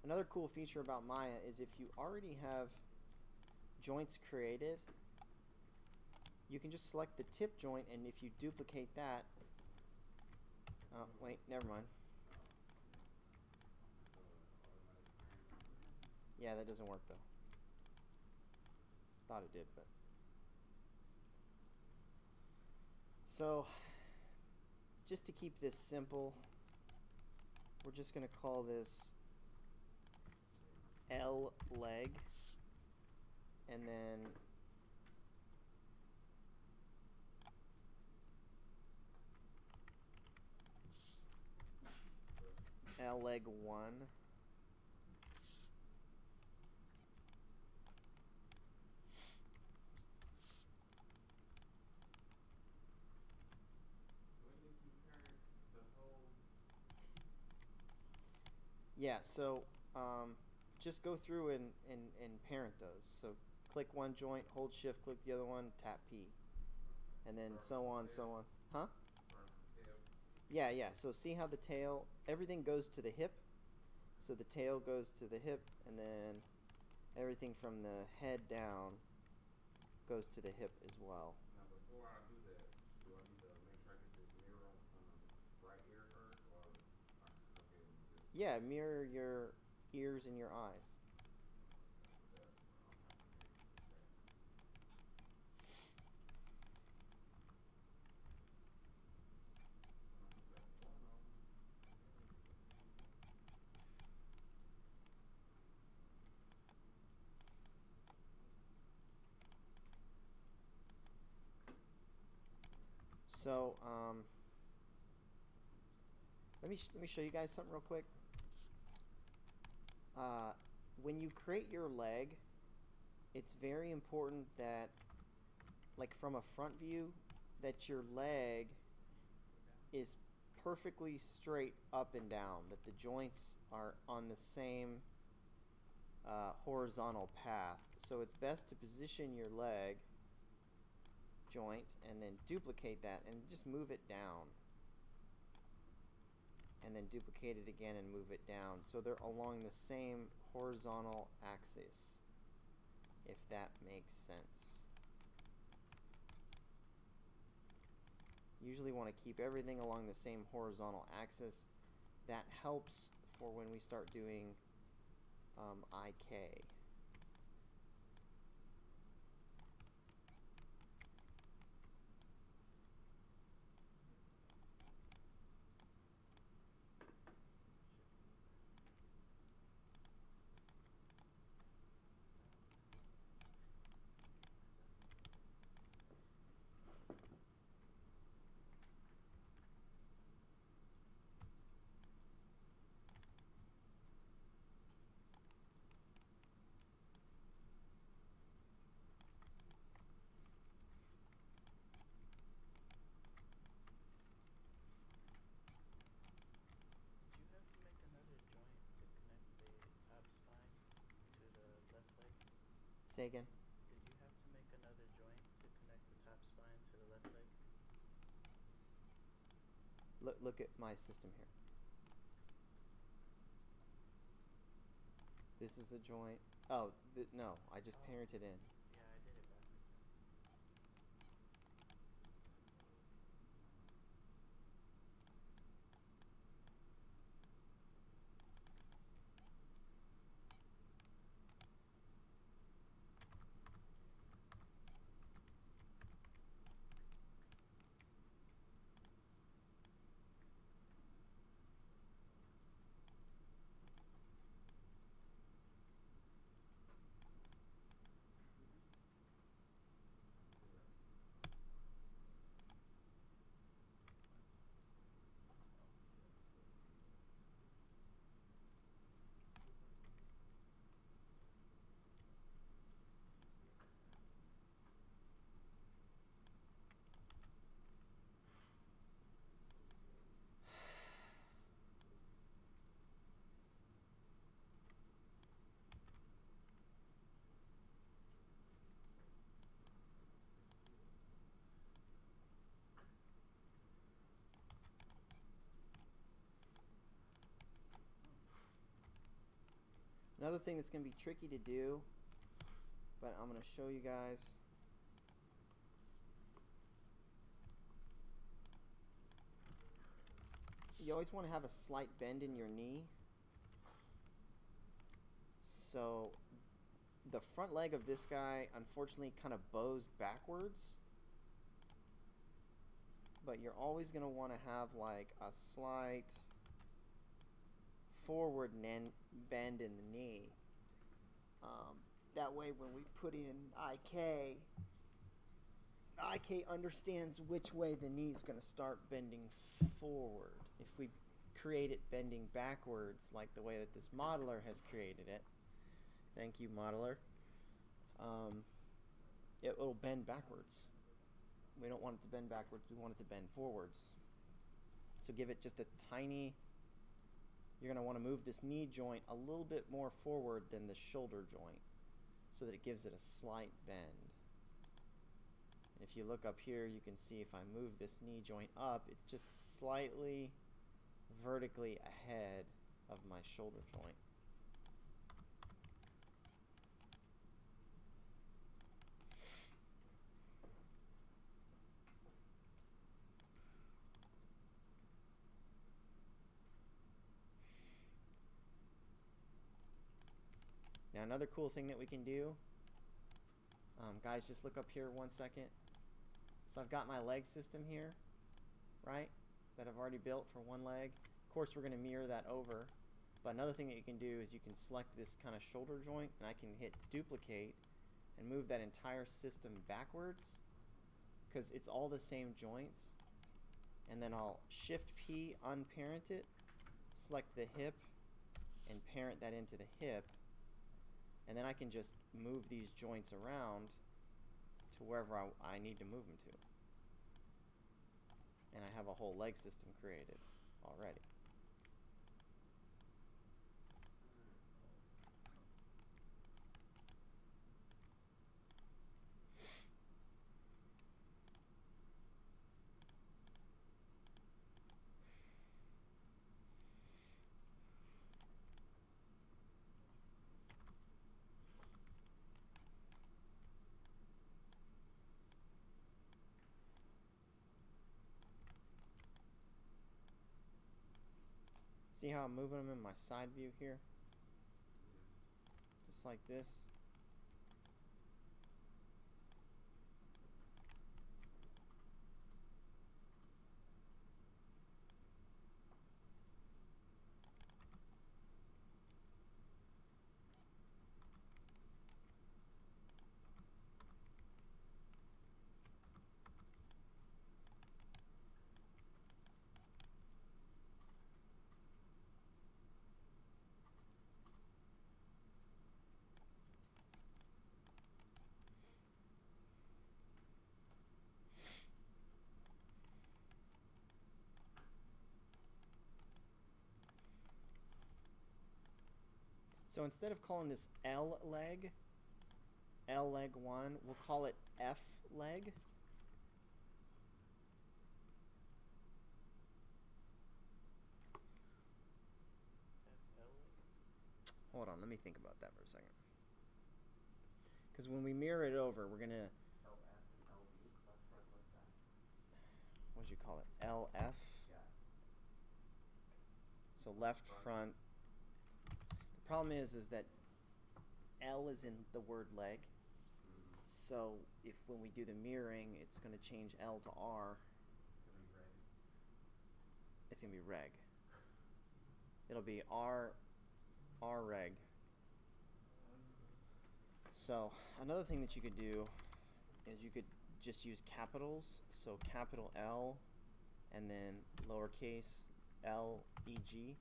Another cool feature about Maya is if you already have joints created, you can just select the tip joint and if you duplicate that, oh wait, never mind. Yeah, that doesn't work though. Thought it did, but. So, just to keep this simple, we're just going to call this L leg. And then L leg 1. Wouldn't you parent the whole, Yeah, so um, just go through and, and, and parent those. So click one joint, hold shift, click the other one, tap P. And then so on, so on. Huh? Yeah, yeah. So see how the tail, everything goes to the hip. So the tail goes to the hip, and then everything from the head down goes to the hip as well. Now, before I do that, do I need to make sure I get this mirror on, on the right ear first, or I just okay with this? Yeah, mirror your ears and your eyes. So, um, let me let me show you guys something real quick. Uh, when you create your leg, it's very important that, like from a front view, that your leg is perfectly straight up and down. That the joints are on the same uh, horizontal path. So it's best to position your leg joint and then duplicate that and just move it down. And then duplicate it again and move it down. So they're along the same horizontal axis, if that makes sense. Usually want to keep everything along the same horizontal axis. That helps for when we start doing um, IK. Did you have to make another joint to connect the top spine to the left leg? Say again. Did you have to make another joint to connect the top spine to the left leg? Look, look at my system here. This is the joint. Oh, th- no, I just Oh. parented in. Yeah, I did it backwards. Another thing that's going to be tricky to do, but I'm going to show you guys. You always want to have a slight bend in your knee. So the front leg of this guy unfortunately kind of bows backwards. But you're always going to want to have like a slight forward nen- bend in the knee. Um, that way, when we put in IK, IK understands which way the knee is going to start bending forward. If we create it bending backwards, like the way that this modeler has created it, thank you, modeler, um, it will bend backwards. We don't want it to bend backwards, we want it to bend forwards. So give it just a tiny you're going to want to move this knee joint a little bit more forward than the shoulder joint so that it gives it a slight bend. If you look up here, you can see if I move this knee joint up, it's just slightly vertically ahead of my shoulder joint. Now another cool thing that we can do, um, guys, just look up here one second. So I've got my leg system here, right, that I've already built for one leg. Of course, we're going to mirror that over. But another thing that you can do is you can select this kind of shoulder joint, and I can hit duplicate and move that entire system backwards because it's all the same joints. And then I'll Shift P, unparent it, select the hip, and parent that into the hip. And then I can just move these joints around to wherever I, I need to move them to. And I have a whole leg system created already. See how I'm moving them in my side view here? Just like this. So instead of calling this L leg, L leg 1, we'll call it F leg. Hold on, let me think about that for a second. Because when we mirror it over, we're going to, LF and LV, left, front, left, back. what did you call it? LF? Yeah. So left, Front. Problem is, is that L is in the word leg. So if when we do the mirroring, it's going to change L to R. It's going to be reg. It'll be R, R reg. So another thing that you could do is you could just use capitals. So capital L, and then lowercase L E G,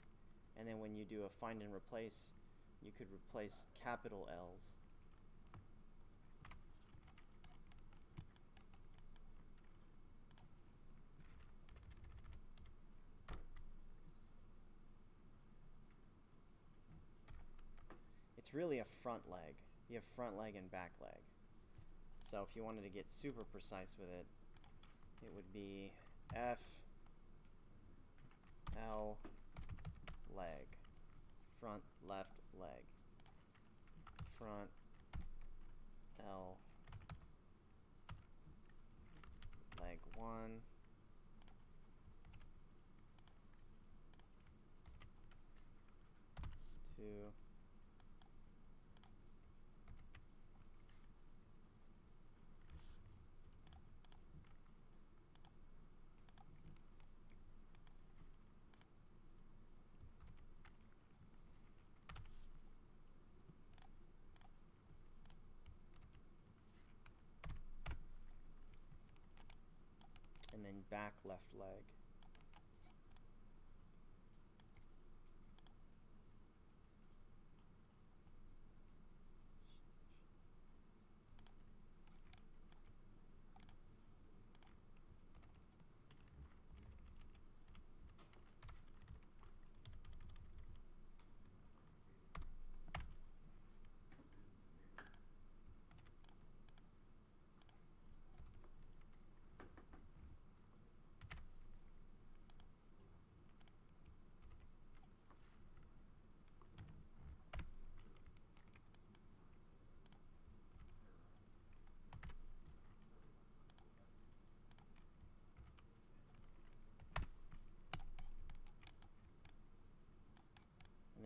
and then when you do a find and replace, you could replace capital L's. It's really a front leg. You have front leg and back leg. So if you wanted to get super precise with it, it would be F L leg. Front left leg. Front L leg 1 2 back left leg.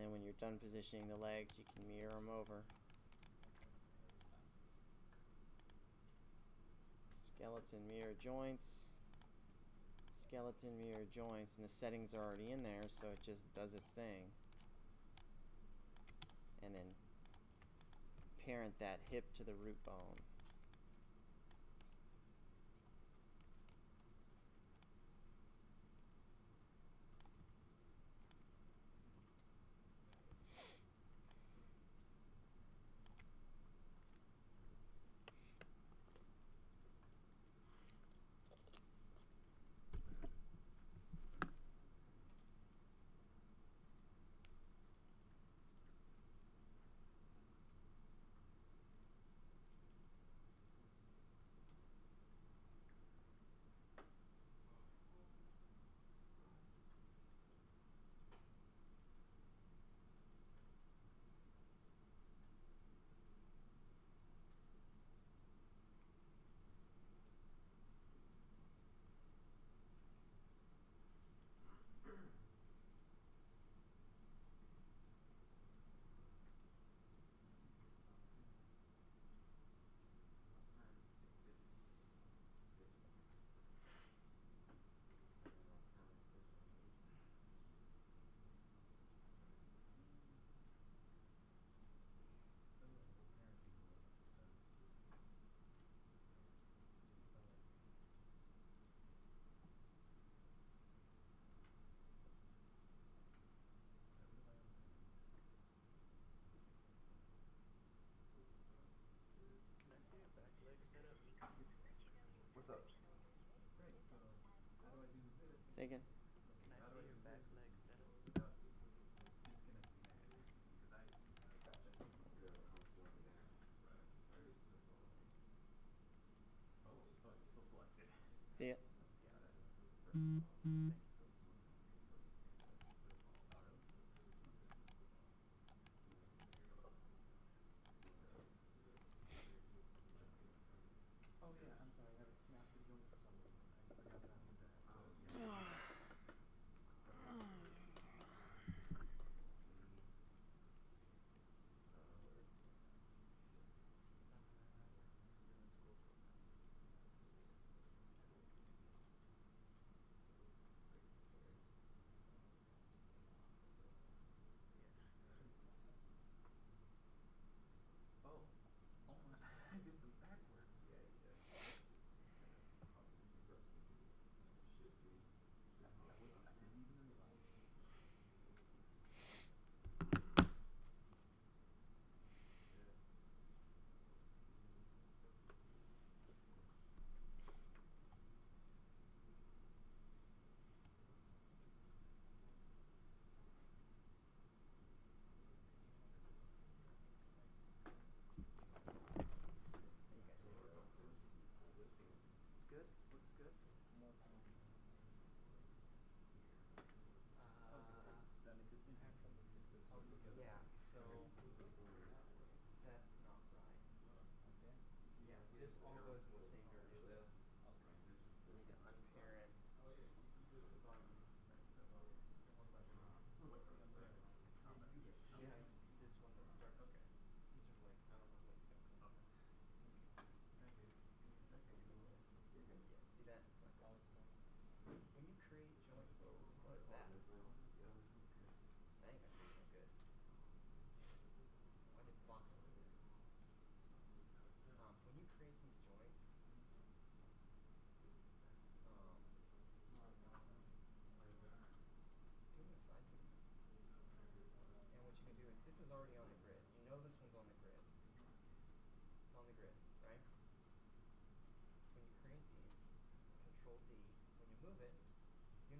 then when you're done positioning the legs, you can mirror them over. Skeleton mirror joints. Skeleton mirror joints. And the settings are already in there, so it just does its thing. And then parent that hip to the root bone. Say again. See your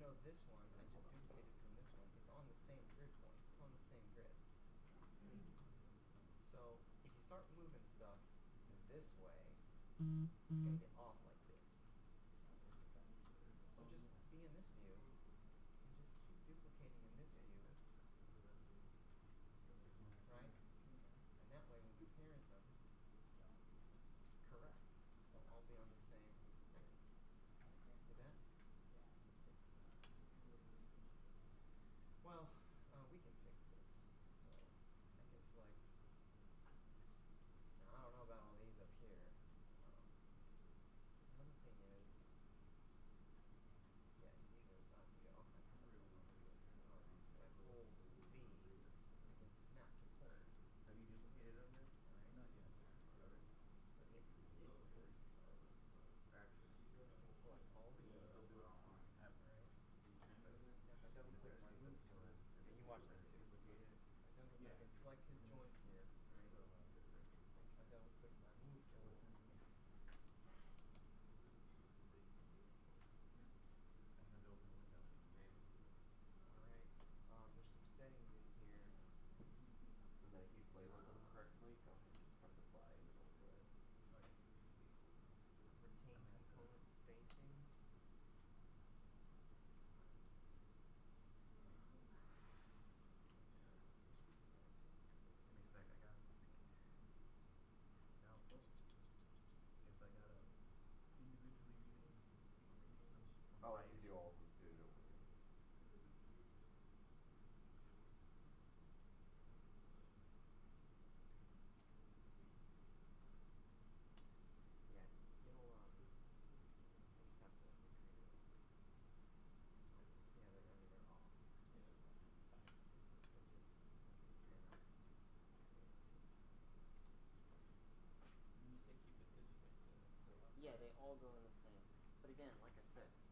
know this one, I just duplicated from this one, it's on the same grid point, it's on the same grid. See? So if you start moving stuff this way, it's gonna get off like this. So just be in this view and just keep duplicating in this view. Right? And that way when you parent them, correct, they'll all be on the same set.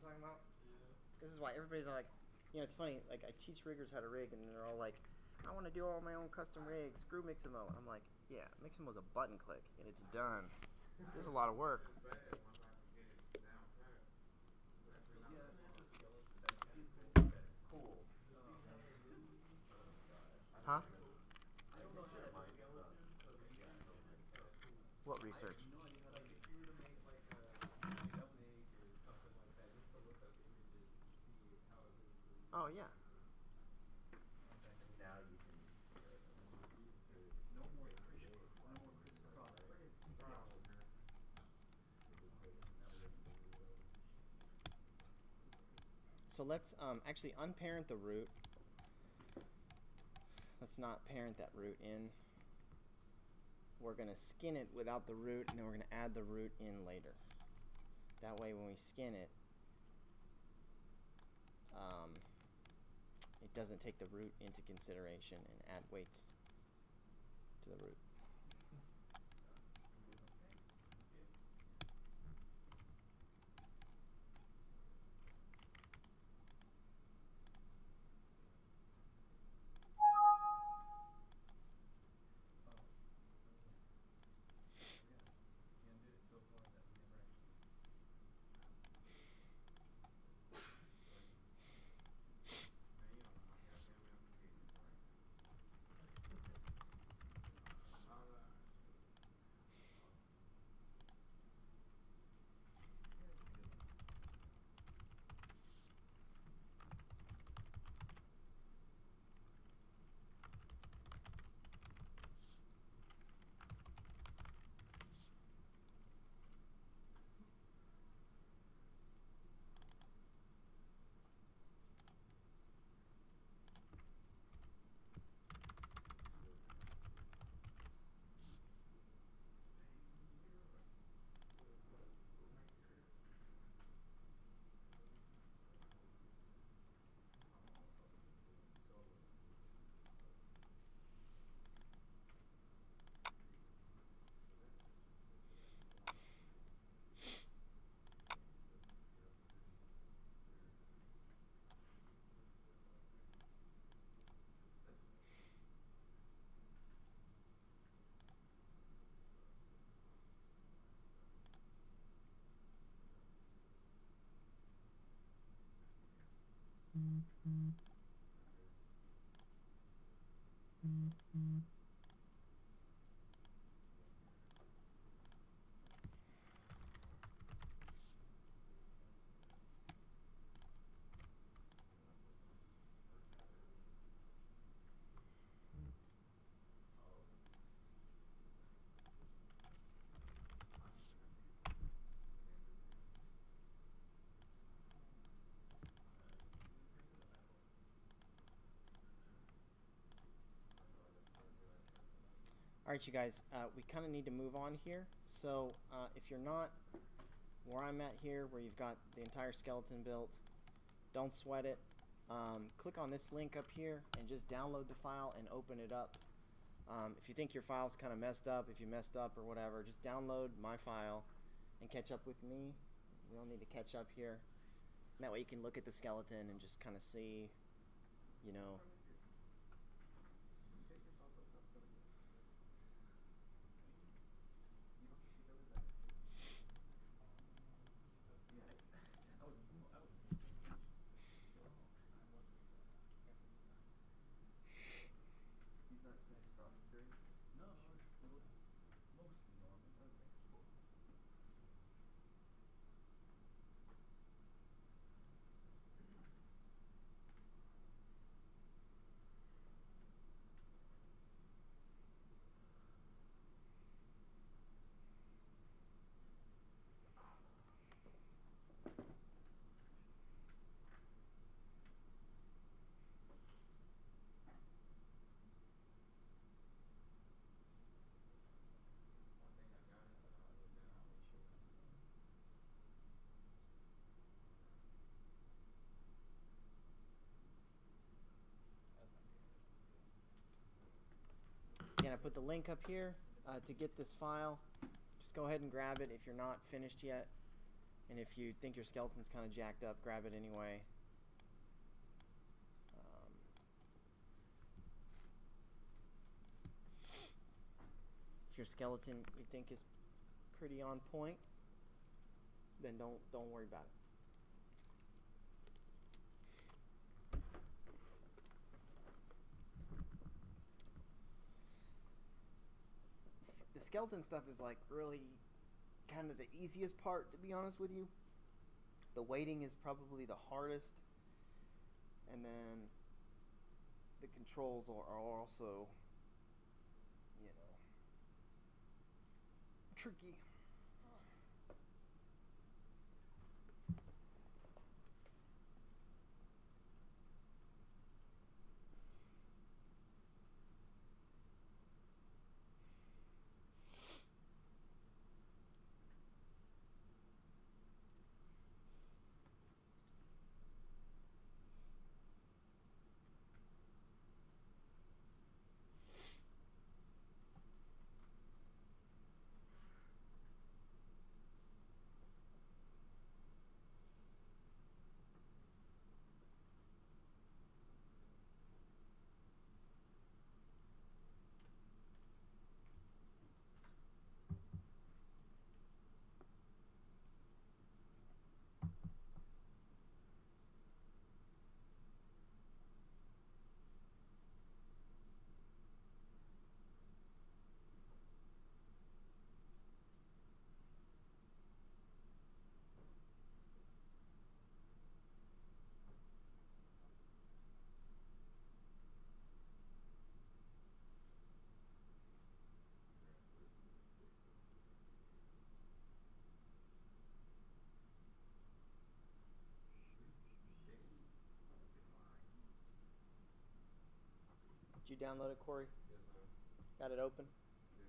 I'm talking about? Yeah. This is why everybody's like, you know, it's funny. Like I teach riggers how to rig, and they're all like, I want to do all my own custom rigs. Screw Mixamo. And I'm like, yeah, Mixamo's a button click, and it's done. this is a lot of work. Huh? What research? Oh, yeah. So let's um, actually unparent the root. Let's not parent that root in. We're going to skin it without the root, and then we're going to add the root in later. That way, when we skin it, um, it doesn't take the root into consideration and add weights to the root. Mm-hmm. All right, you guys, uh, we kind of need to move on here. So uh, if you're not where I'm at here, where you've got the entire skeleton built, don't sweat it. Um, click on this link up here and just download the file and open it up. Um, if you think your file's kind of messed up, if you messed up or whatever, just download my file and catch up with me. We all need to catch up here. And that way you can look at the skeleton and just kind of see, you know, He's not finished off straight. No, no, it's, it looks mostly normal. One thing I got, uh, wrote down, I'll make sure. Again, I put the link up here uh, to get this file. Just go ahead and grab it if you're not finished yet. And if you think your skeleton's kind of jacked up, grab it anyway. Um, if your skeleton you think is pretty on point, then don't don't worry about it. s- the skeleton stuff is like really kind of the easiest part to be honest with you. The weighting is probably the hardest. And then the controls are, are also you know tricky did you download it corey Yes, got it open Yes.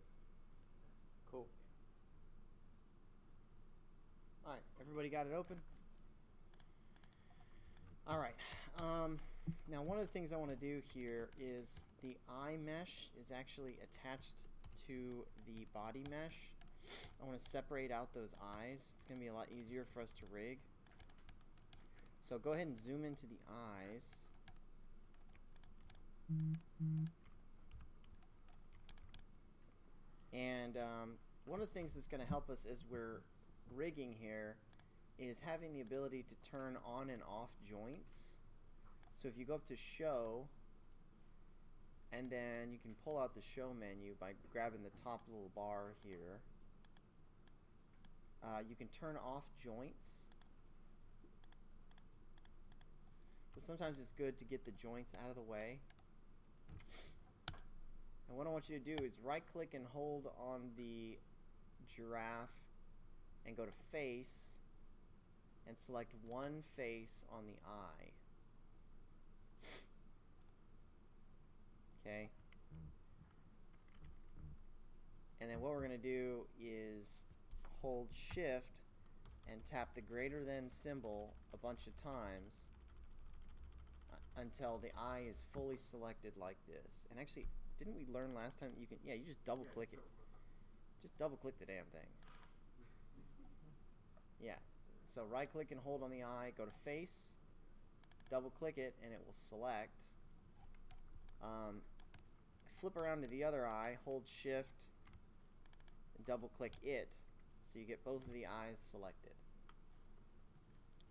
Cool. All right, everybody got it open? All right. Um, now, one of the things I want to do here is the eye mesh is actually attached to the body mesh. I want to separate out those eyes. It's going to be a lot easier for us to rig. So go ahead and zoom into the eyes. And um, one of the things that's going to help us as we're rigging here is having the ability to turn on and off joints. So if you go up to show, and then you can pull out the show menu by grabbing the top little bar here. Uh, you can turn off joints. But sometimes it's good to get the joints out of the way. And what I want you to do is right click and hold on the giraffe and go to face and select one face on the eye. Okay. And then what we're going to do is hold shift and tap the greater than symbol a bunch of times uh, until the eye is fully selected like this. And actually, didn't we learn last time you can yeah, you just double click it. Just double click the damn thing. Yeah. So right click and hold on the eye, go to face, double click it, and it will select. Um, flip around to the other eye, hold shift, and double click it, so you get both of the eyes selected.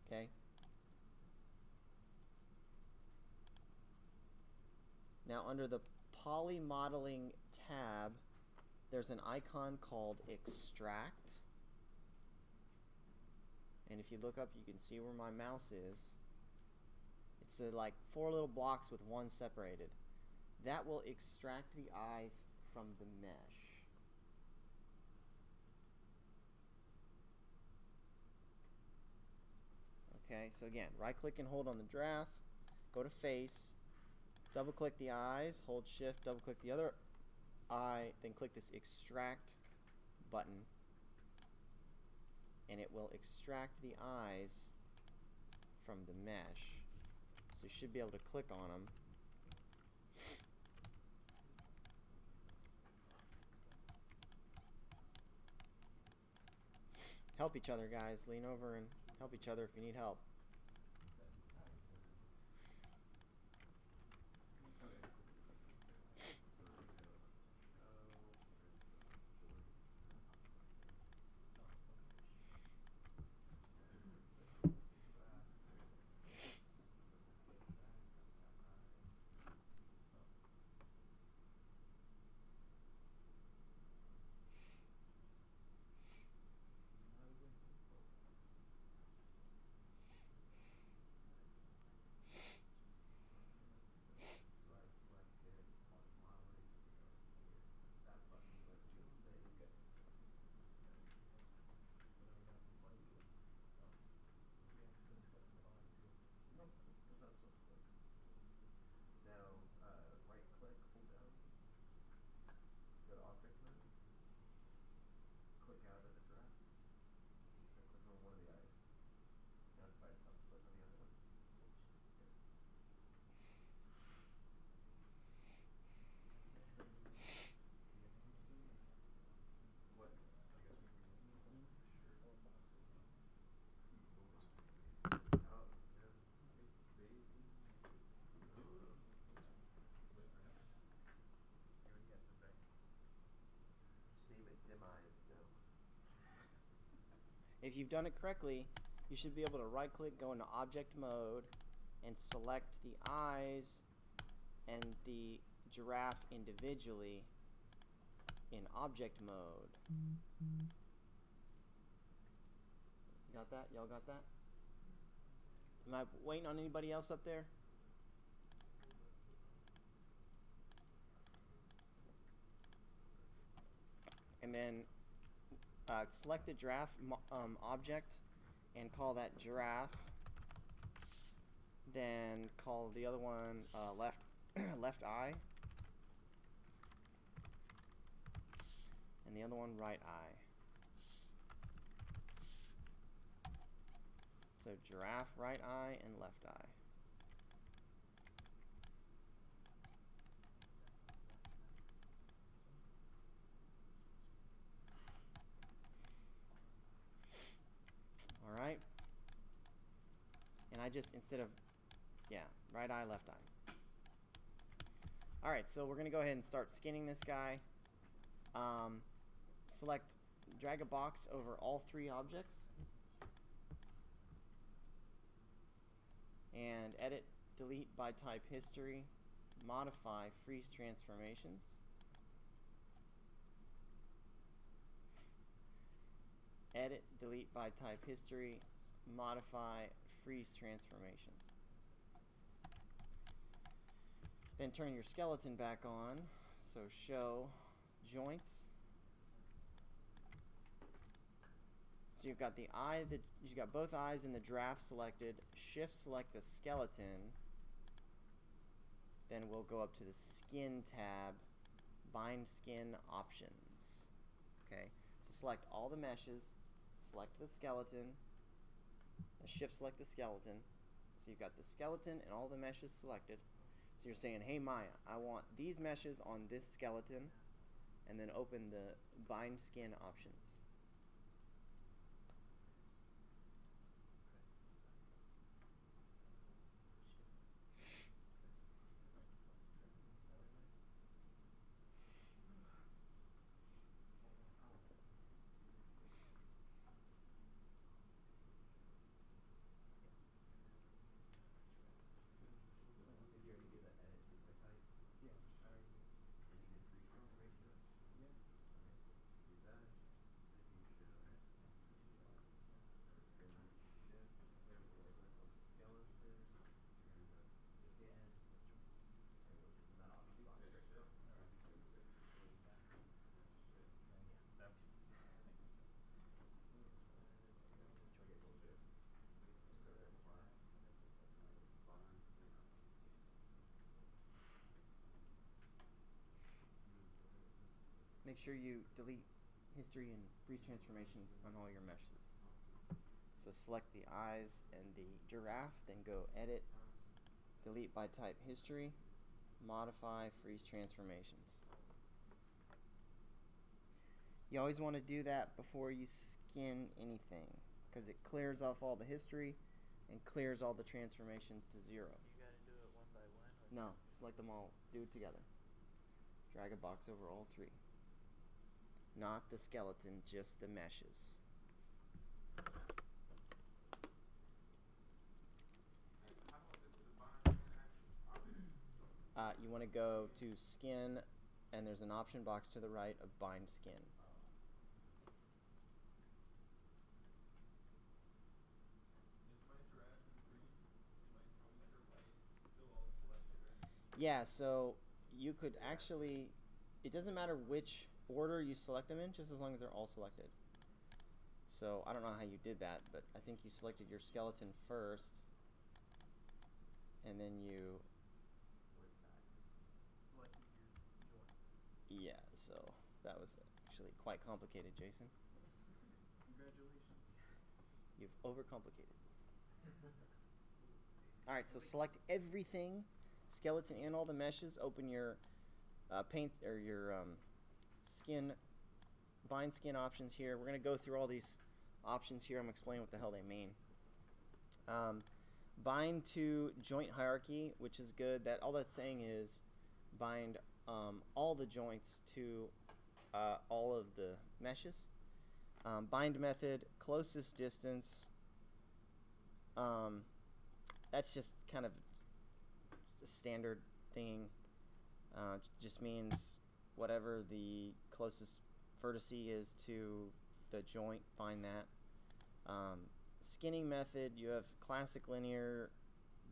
Okay? Now under the poly modeling tab, there's an icon called extract. And if you look up, you can see where my mouse is. It's uh, like four little blocks with one separated. That will extract the eyes from the mesh. Okay, so again, right click and hold on the giraffe, go to face, double click the eyes, hold shift, double click the other eye, then click this extract button and it will extract the eyes from the mesh. So you should be able to click on them. Help each other, guys. Lean over and help each other if you need help. Now, uh, right click, hold down. Go to object mode. Click out of the giraffe. And click on one of the eyes. Now it's by itself, click on the other one. What? Oh, yeah. Baby. Just name it dim eyes now. If you've done it correctly, you should be able to right click, go into object mode, and select the eyes and the giraffe individually in object mode. Got that? Y'all got that? Am I waiting on anybody else up there? And then uh, select the giraffe um, object and call that giraffe. Then call the other one uh, left left eye, and the other one right eye. So giraffe right eye and left eye. All right. And I just instead of yeah, right eye, left eye. All right, so we're gonna go ahead and start skinning this guy. Um, select, drag a box over all three objects, and edit, delete by type history, modify freeze transformations. Edit, delete by type history, modify freeze transformations. Then turn your skeleton back on. So show joints. So you've got the eye that you've got both eyes in the giraffe selected. Shift select the skeleton. Then we'll go up to the skin tab, bind skin options. Okay, so select all the meshes, select the skeleton, shift select the skeleton. So you've got the skeleton and all the meshes selected. So you're saying, hey Maya, I want these meshes on this skeleton, and then open the bind skin options. Did you already do the edit to the type? Yeah, I already did. And you did freeze transformations? Yeah. Okay, do that. If you should have Then you shift, then we'll click on the skeleton, turn the skin. And we'll just that option box. Make sure you delete history and freeze transformations on all your meshes. So select the eyes and the giraffe, then go edit, delete by type history, modify freeze transformations. You always want to do that before you skin anything because it clears off all the history and clears all the transformations to zero. You gotta do it one by one? or- No, select them all, do it together. Drag a box over all three. Not the skeleton, just the meshes. Uh, you want to go to skin, and there's an option box to the right of bind skin. Yeah, so you could actually, it doesn't matter which order you select them in, just as long as they're all selected. So I don't know how you did that, but I think you selected your skeleton first, and then you, Went back. Selected your joints. yeah. So that was actually quite complicated, Jason. Congratulations. You've overcomplicated this. All right, so select everything, skeleton and all the meshes. Open your uh, paint or your um, skin, bind skin options here. We're gonna go through all these options here. I'm gonna what the hell they mean. Um, bind to joint hierarchy, which is good. That all that's saying is bind um, all the joints to uh, all of the meshes. Um, bind method, closest distance. Um, that's just kind of a standard thing. Uh, just means whatever the closest vertex is to the joint, find that. Um, skinning method, you have classic linear,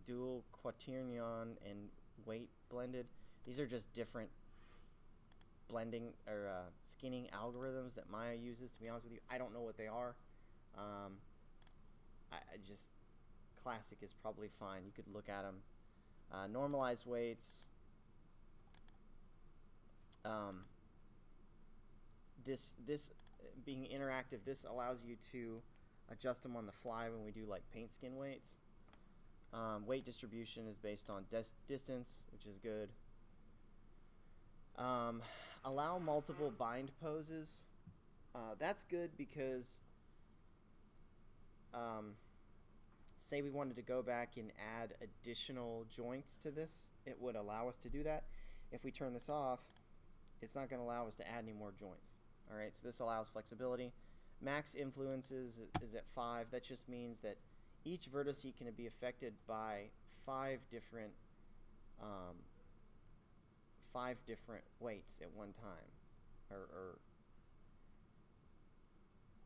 dual quaternion, and weight blended. These are just different blending or uh, skinning algorithms that Maya uses. To be honest with you, I don't know what they are. Um, I, I just classic is probably fine. You could look at them. Uh, normalized weights. Um, this this being interactive, this allows you to adjust them on the fly when we do like paint skin weights. Um, weight distribution is based on dis- distance, which is good. Um, allow multiple bind poses. Uh, that's good because, um, say we wanted to go back and add additional joints to this, it would allow us to do that. If we turn this off, it's not going to allow us to add any more joints. All right, so this allows flexibility. Max influences is at five. That just means that each vertex can be affected by five different um, five different weights at one time, or, or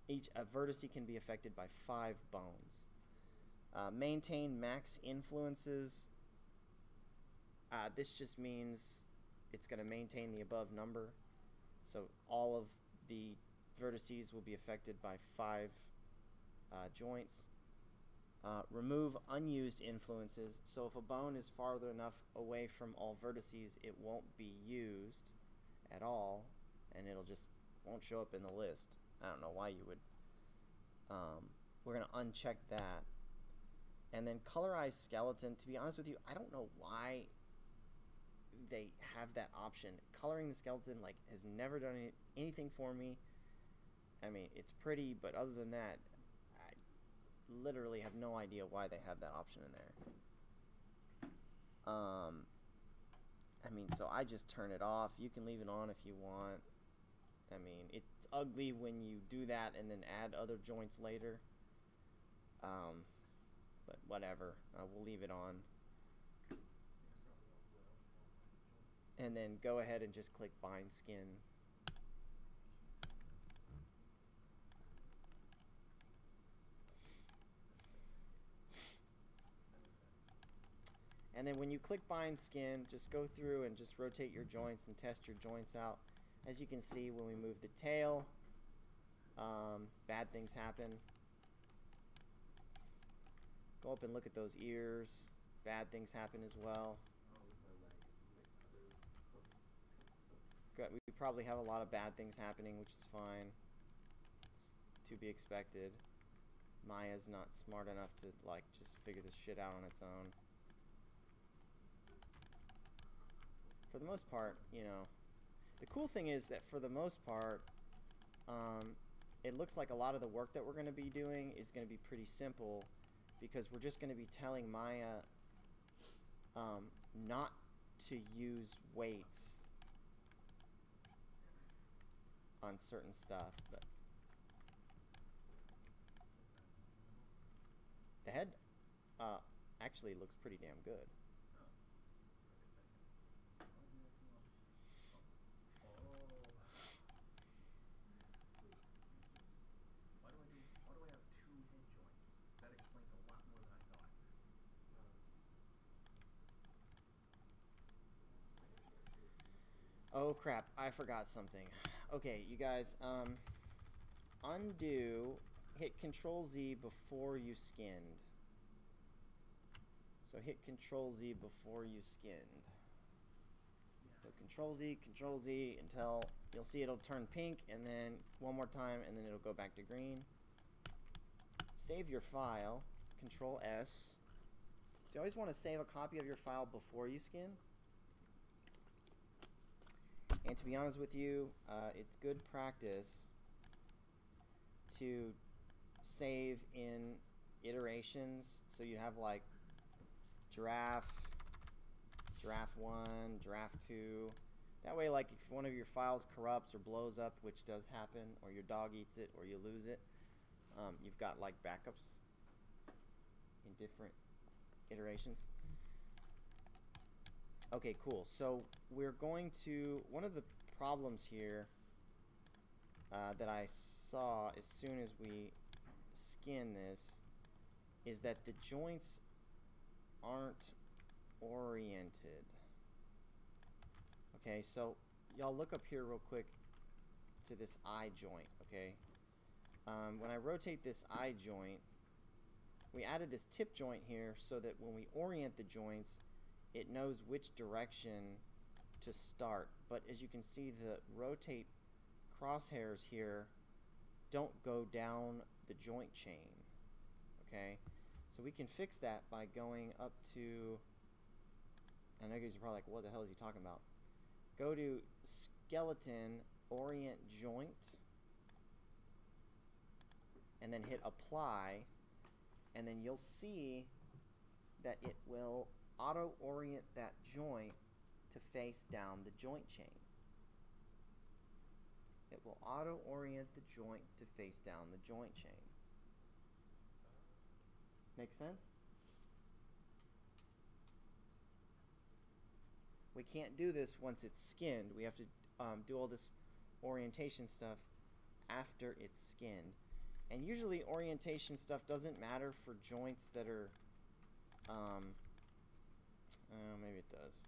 each a vertice can be affected by five bones. Uh, maintain max influences. Uh, this just means it's going to maintain the above number. So all of the vertices will be affected by five uh, joints. Uh, remove unused influences. So if a bone is farther enough away from all vertices, it won't be used at all, and it'll just won't show up in the list. I don't know why you would. Um, we're gonna uncheck that, and then colorize skeleton. To be honest with you, I don't know why they have that option. Coloring the skeleton like has never done any, anything for me. I mean, it's pretty, but other than that, I literally have no idea why they have that option in there. Um, I mean, so I just turn it off. You can leave it on if you want. I mean, it's ugly when you do that and then add other joints later. Um, but whatever, uh, we'll leave it on. And then go ahead and just click bind skin. And then when you click bind skin, just go through and just rotate your joints and test your joints out. As you can see, when we move the tail, um, bad things happen. Go up and look at those ears. Bad things happen as well. Good. We probably have a lot of bad things happening, which is fine. It's to be expected. Maya's not smart enough to like just figure this shit out on its own. For the most part, you know, the cool thing is that for the most part, um, it looks like a lot of the work that we're going to be doing is going to be pretty simple because we're just going to be telling Maya um, not to use weights on certain stuff, but the head uh, actually looks pretty damn good. Oh crap, I forgot something. Okay, you guys, um, undo, hit Control Z before you skinned. So hit Control Z before you skinned. So Control Z, Control Z until you'll see it'll turn pink, and then one more time, and then it'll go back to green. Save your file, Control S. So you always want to save a copy of your file before you skin. And to be honest with you, uh, it's good practice to save in iterations. So you have like giraffe, giraffe one, giraffe two. That way, like if one of your files corrupts or blows up, which does happen, or your dog eats it, or you lose it, um, you've got like backups in different iterations. Okay, cool. So we're going to one of the problems here uh, that I saw as soon as we skin this is that the joints aren't oriented. Okay, so y'all look up here real quick to this eye joint, okay? Um, when I rotate this eye joint, we added this tip joint here so that when we orient the joints, it knows which direction to start. But as you can see, the rotate crosshairs here don't go down the joint chain. Okay? So we can fix that by going up to, I know you guys are probably like, what the hell is he talking about? Go to skeleton, orient joint, and then hit apply, and then you'll see that it will auto orient that joint to face down the joint chain. It will auto orient the joint to face down the joint chain. Make sense? We can't do this once it's skinned. We have to um, do all this orientation stuff after it's skinned. And usually orientation stuff doesn't matter for joints that are, um, uh, maybe it does.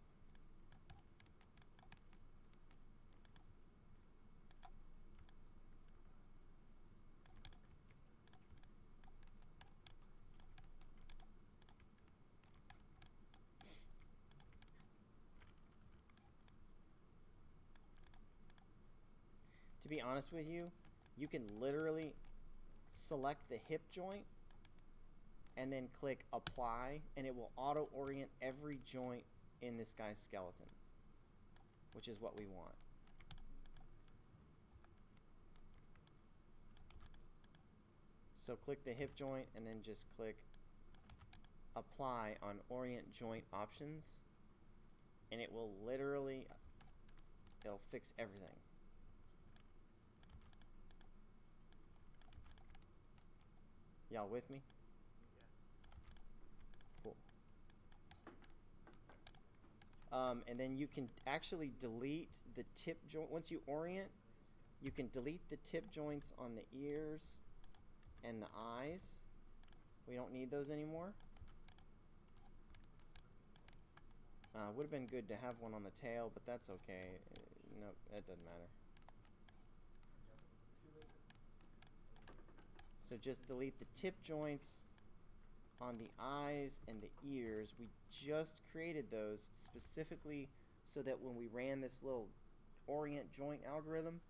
To be honest with you, you can literally select the hip joint and then click apply and it will auto orient every joint in this guy's skeleton, which is what we want. So click the hip joint and then just click apply on orient joint options and it will literally it'll fix everything. Y'all with me? Cool. Um, and then you can actually delete the tip joint. Once you orient, you can delete the tip joints on the ears and the eyes. We don't need those anymore. Uh, would have been good to have one on the tail, but that's okay. Uh, no, that doesn't matter. So just delete the tip joints on the eyes and the ears. We just created those specifically so that when we ran this little orient joint algorithm,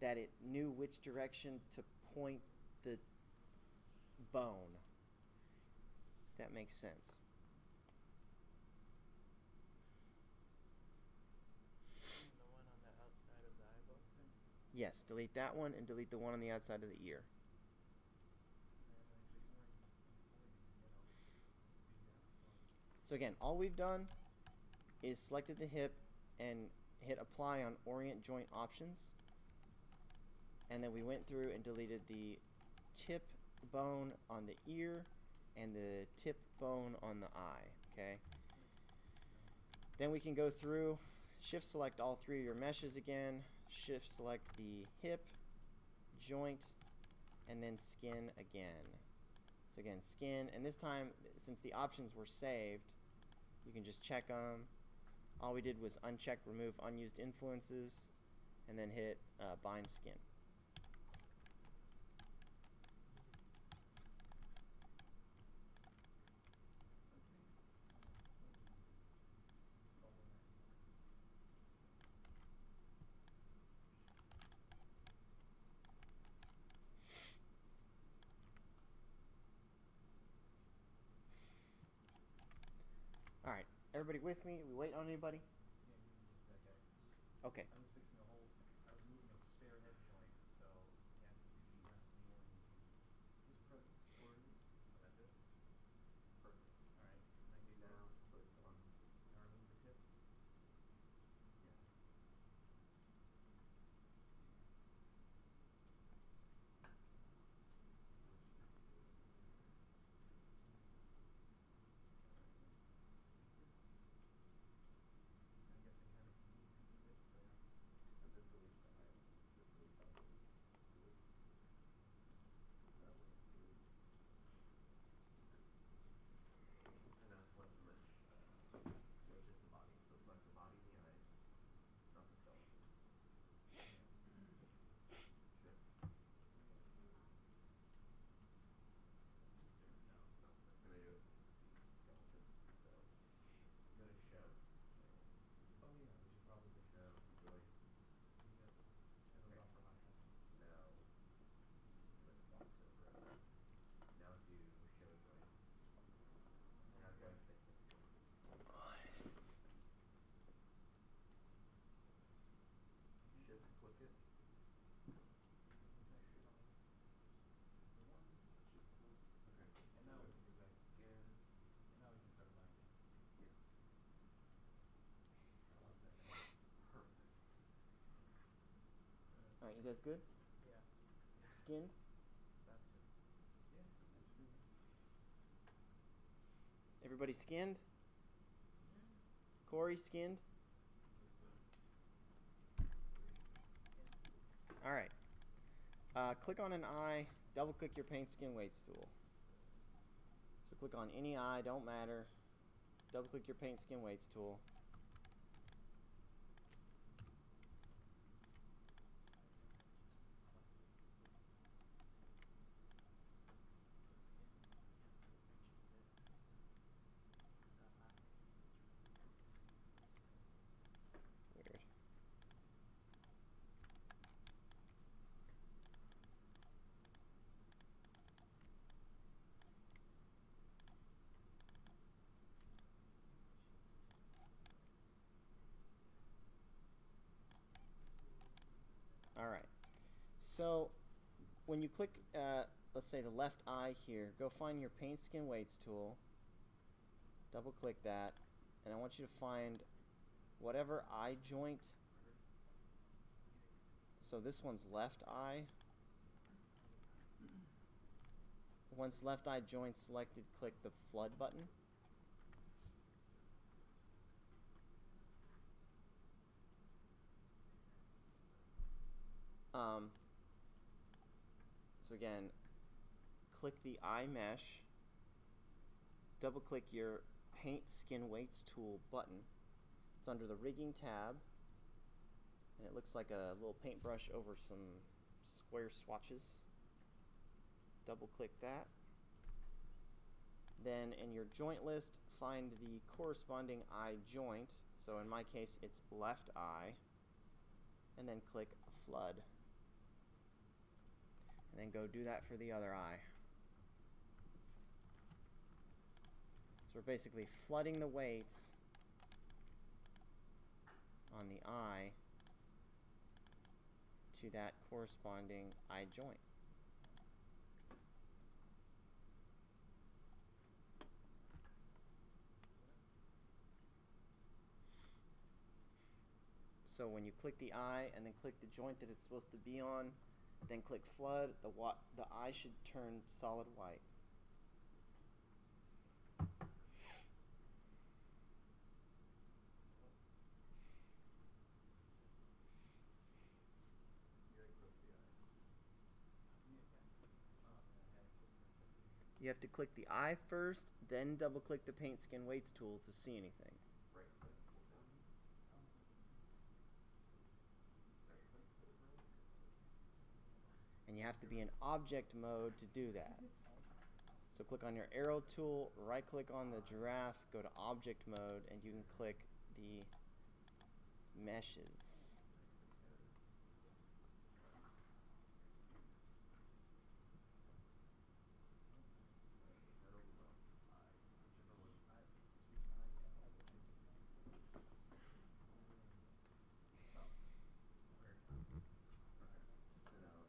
that it knew which direction to point the bone. That makes sense. The one on the outside of the eyeball. Yes, delete that one and delete the one on the outside of the ear. So again, all we've done is selected the hip and hit apply on orient joint options. And then we went through and deleted the tip bone on the ear and the tip bone on the eye, okay? Then we can go through, shift select all three of your meshes again, shift select the hip, joint, and then skin again. So again, skin, and this time, since the options were saved, you can just check them. All we did was uncheck remove unused influences, and then hit uh, bind skin. All right, everybody with me? we wait on anybody? Okay. That's guys good? Yeah. Skinned? Yeah. Everybody skinned? Corey skinned? All right. Uh, click on an eye, double click your paint skin weights tool. So click on any eye, don't matter. Double click your paint skin weights tool. So when you click, uh, let's say the left eye here, go find your paint skin weights tool. Double click that, and I want you to find whatever eye joint. So this one's left eye. Once left eye joint selected, click the flood button. Um, so again, click the eye mesh, double click your paint skin weights tool button. It's under the rigging tab, and it looks like a little paintbrush over some square swatches. Double click that. Then in your joint list, find the corresponding eye joint. So in my case, it's left eye. And then click flood. And then go do that for the other eye. So we're basically flooding the weights on the eye to that corresponding eye joint. So when you click the eye and then click the joint that it's supposed to be on, then click flood, the the eye should turn solid white. You have to click the eye first, then double click the paint skin weights tool to see anything. Right click, hold down. Right click, hold down. And you have to be in object mode to do that. So click on your arrow tool, right click on the giraffe, go to object mode, and you can click the meshes. So now,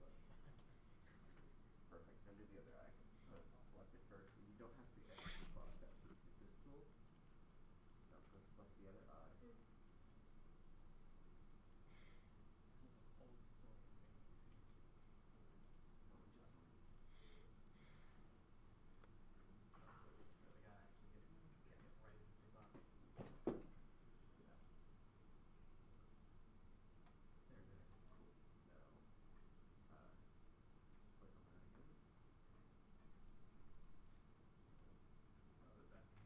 what? Perfect, then do the other eye. So select it first, and you don't have to exit box that, just hit this tool. Now go select the other eye. Oh, we just signed. Yeah. There it is. Cool. Now, uh, click on that again. Oh, does that?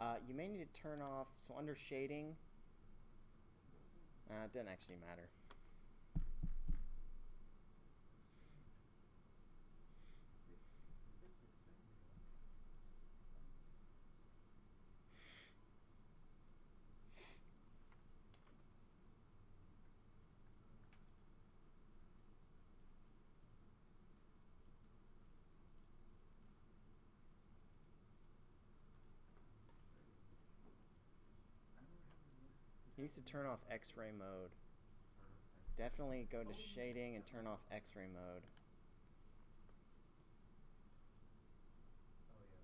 Uh, you may need to turn off, so under shading, uh, it doesn't actually matter. Needs to turn off X-ray mode. Definitely go to shading and turn off X-ray mode. Oh yeah,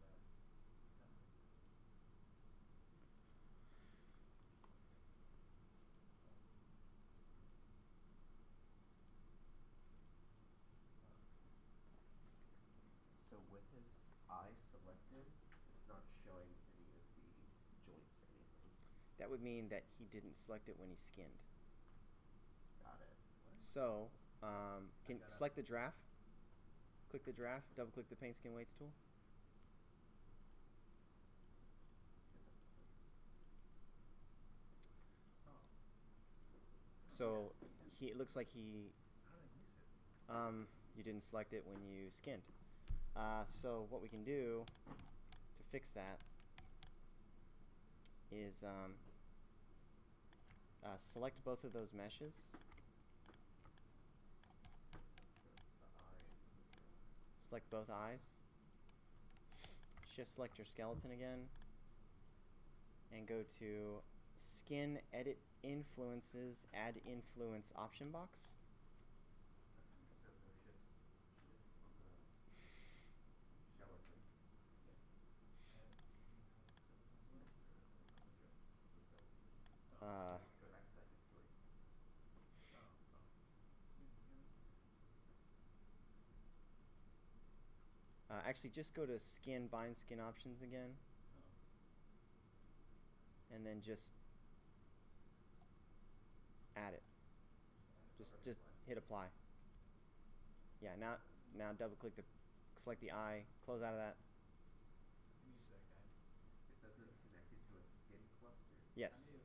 that. That would mean that he didn't select it when he skinned. Got it. So, um, can select the giraffe. Click the giraffe. Double click the paint skin weights tool. So he it looks like he How did I miss it? um, you didn't select it when you skinned. Uh, so what we can do to fix that is um, uh, select both of those meshes. Select both eyes. Shift select your skeleton again. And go to skin edit influences add influence option box. It says no shifts. On the skeleton. Uh, Go back to that hip joint. uh, actually, just go to skin bind skin options again. And then just add it. Just just hit apply. Yeah, now now double click the select the eye, close out of that. Give me a sec, guys. It says that it's connected to a skin cluster. Yes. I do.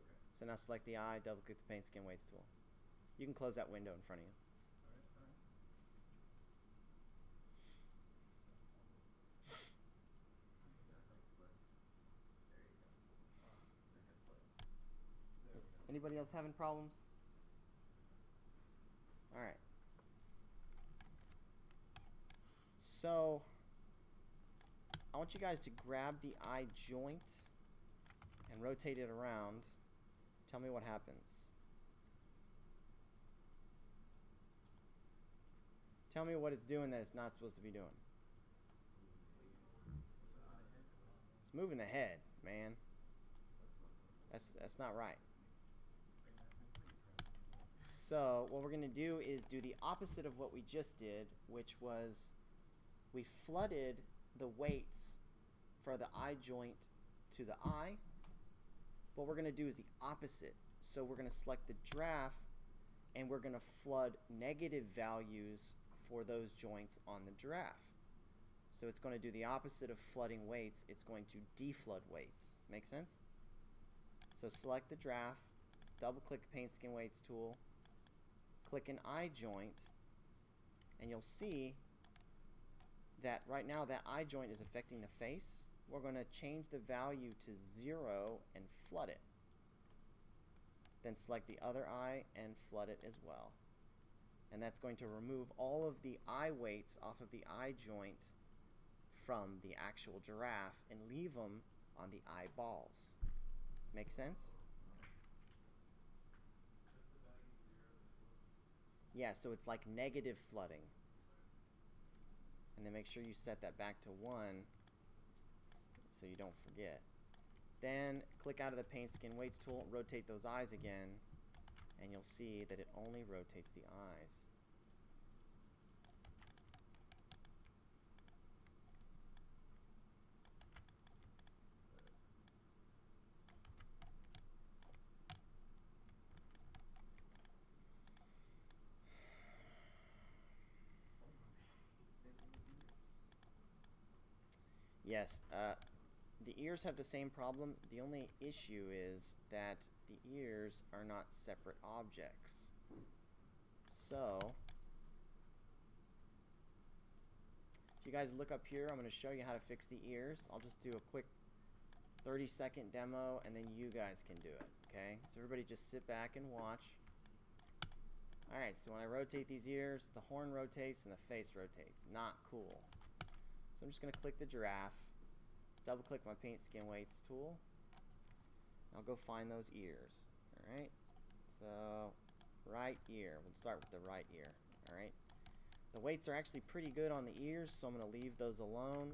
Okay. So now select the eye, double click the paint skin weights tool. You can close that window in front of you. Alright, alright. Anybody else having problems? All right. So I want you guys to grab the eye joint and rotate it around. Tell me what happens. Tell me what it's doing that it's not supposed to be doing. It's moving the head, man. That's that's not right. So what we're gonna do is do the opposite of what we just did, which was we flooded the weights for the eye joint to the eye. What we're gonna do is the opposite. So we're gonna select the giraffe and we're gonna flood negative values for those joints on the giraffe. So it's going to do the opposite of flooding weights. It's going to deflood weights. Make sense? So select the giraffe, double click the paint skin weights tool, click an eye joint, and you'll see that right now that eye joint is affecting the face. We're going to change the value to zero and flood it. Then select the other eye and flood it as well. And that's going to remove all of the eye weights off of the eye joint from the actual giraffe and leave them on the eyeballs. Make sense? Yeah, so it's like negative flooding. And then make sure you set that back to 1 so you don't forget. Then click out of the paint skin weights tool, rotate those eyes again, and you'll see that it only rotates the eyes. Yes, uh, the ears have the same problem. The only issue is that the ears are not separate objects. So, if you guys look up here, I'm going to show you how to fix the ears. I'll just do a quick 30 second demo and then you guys can do it, okay? So everybody just sit back and watch. Alright, so when I rotate these ears, the horn rotates and the face rotates. Not cool. So I'm just going to click the giraffe, double click my paint skin weights tool. I'll go find those ears. Alright, so right ear. We'll start with the right ear. Alright, the weights are actually pretty good on the ears, so I'm going to leave those alone.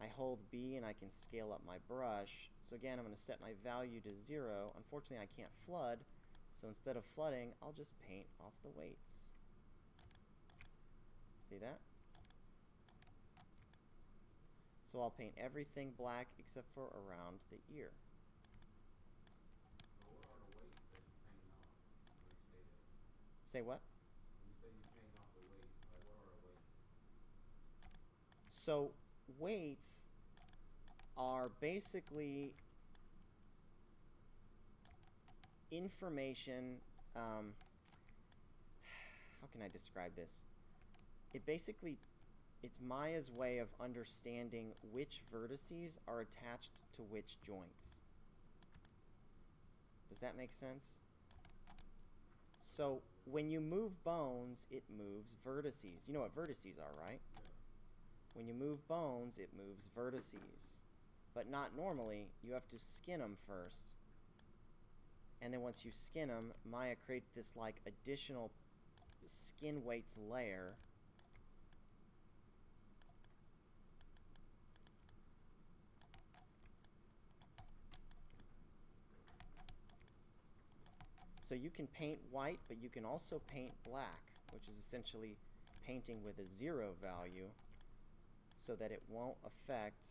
I hold B and I can scale up my brush. So again, I'm going to set my value to zero. Unfortunately, I can't flood, so instead of flooding, I'll just paint off the weights. See that? So I'll paint everything black except for around the ear. Say what? So weights are basically information. Um, how can I describe this? It basically it's Maya's way of understanding which vertices are attached to which joints. Does that make sense? So when you move bones, it moves vertices. You know what vertices are, right? When you move bones, it moves vertices. But not normally. You have to skin them first. And then once you skin them, Maya creates this like additional skin weights layer. So you can paint white, but you can also paint black, which is essentially painting with a zero value so that it won't affect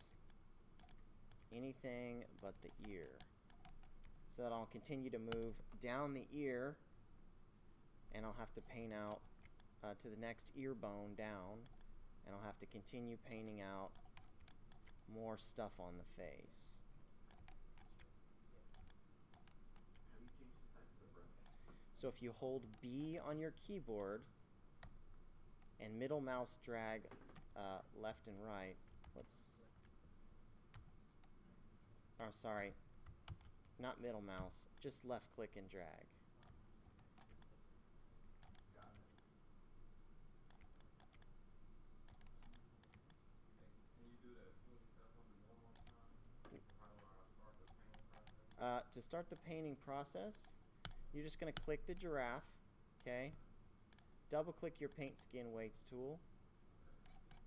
anything but the ear. So that I'll continue to move down the ear and I'll have to paint out uh, to the next ear bone down and I'll have to continue painting out more stuff on the face. How do you change the size of the breast? So if you hold B on your keyboard and middle mouse drag uh, left and right, whoops. Oh, sorry. Not middle mouse, just left click and drag. Uh, to start the painting process, you're just going to click the giraffe, okay? Double click your paint skin weights tool.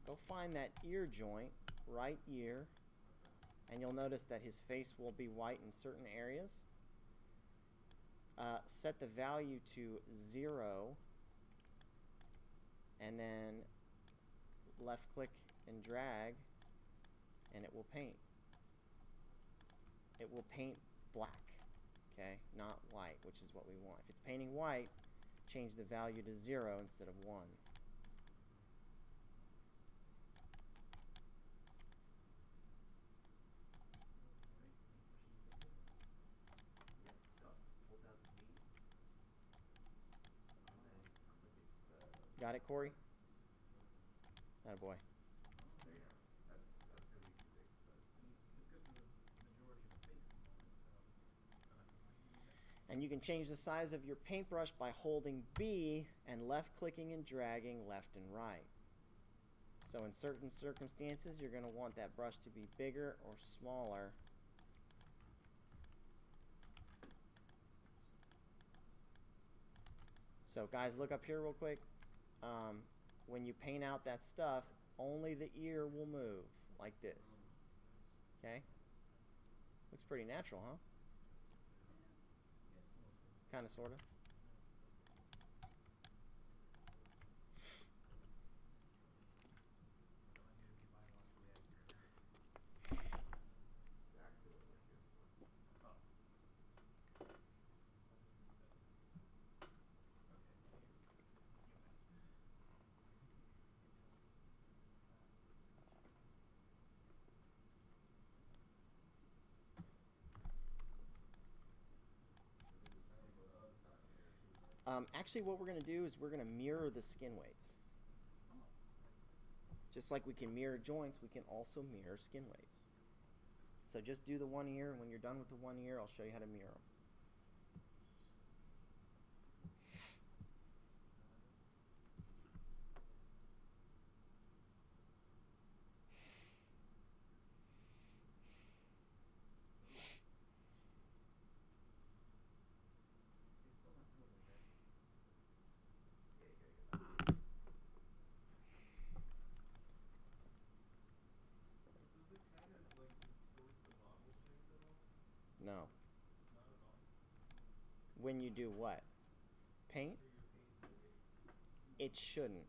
Go find that ear joint, right ear, and you'll notice that his face will be white in certain areas. Uh, set the value to zero, and then left click and drag, and it will paint. It will paint black, okay, not white, which is what we want. If it's painting white, change the value to zero instead of one. Got it, Corey? That boy. there you go. That's that's gonna be too big, but It's good for the majority of the face component, so. And you can change the size of your paintbrush by holding B and left clicking and dragging left and right. So in certain circumstances, you're going to want that brush to be bigger or smaller. So guys, look up here real quick. Um, when you paint out that stuff, only the ear will move like this. Okay? Looks pretty natural, huh? Kind of, sort of. exactly what we're here for. Um, actually, what we're going to do is we're going to mirror the skin weights. Just like we can mirror joints, we can also mirror skin weights. So just do the one ear, and when you're done with the one ear, I'll show you how to mirror them. He's still not doing it, man. Yeah, you gotta get that. Does it kind of like distort the model shape at all? No. Not at all. When you do what? Paint? It shouldn't.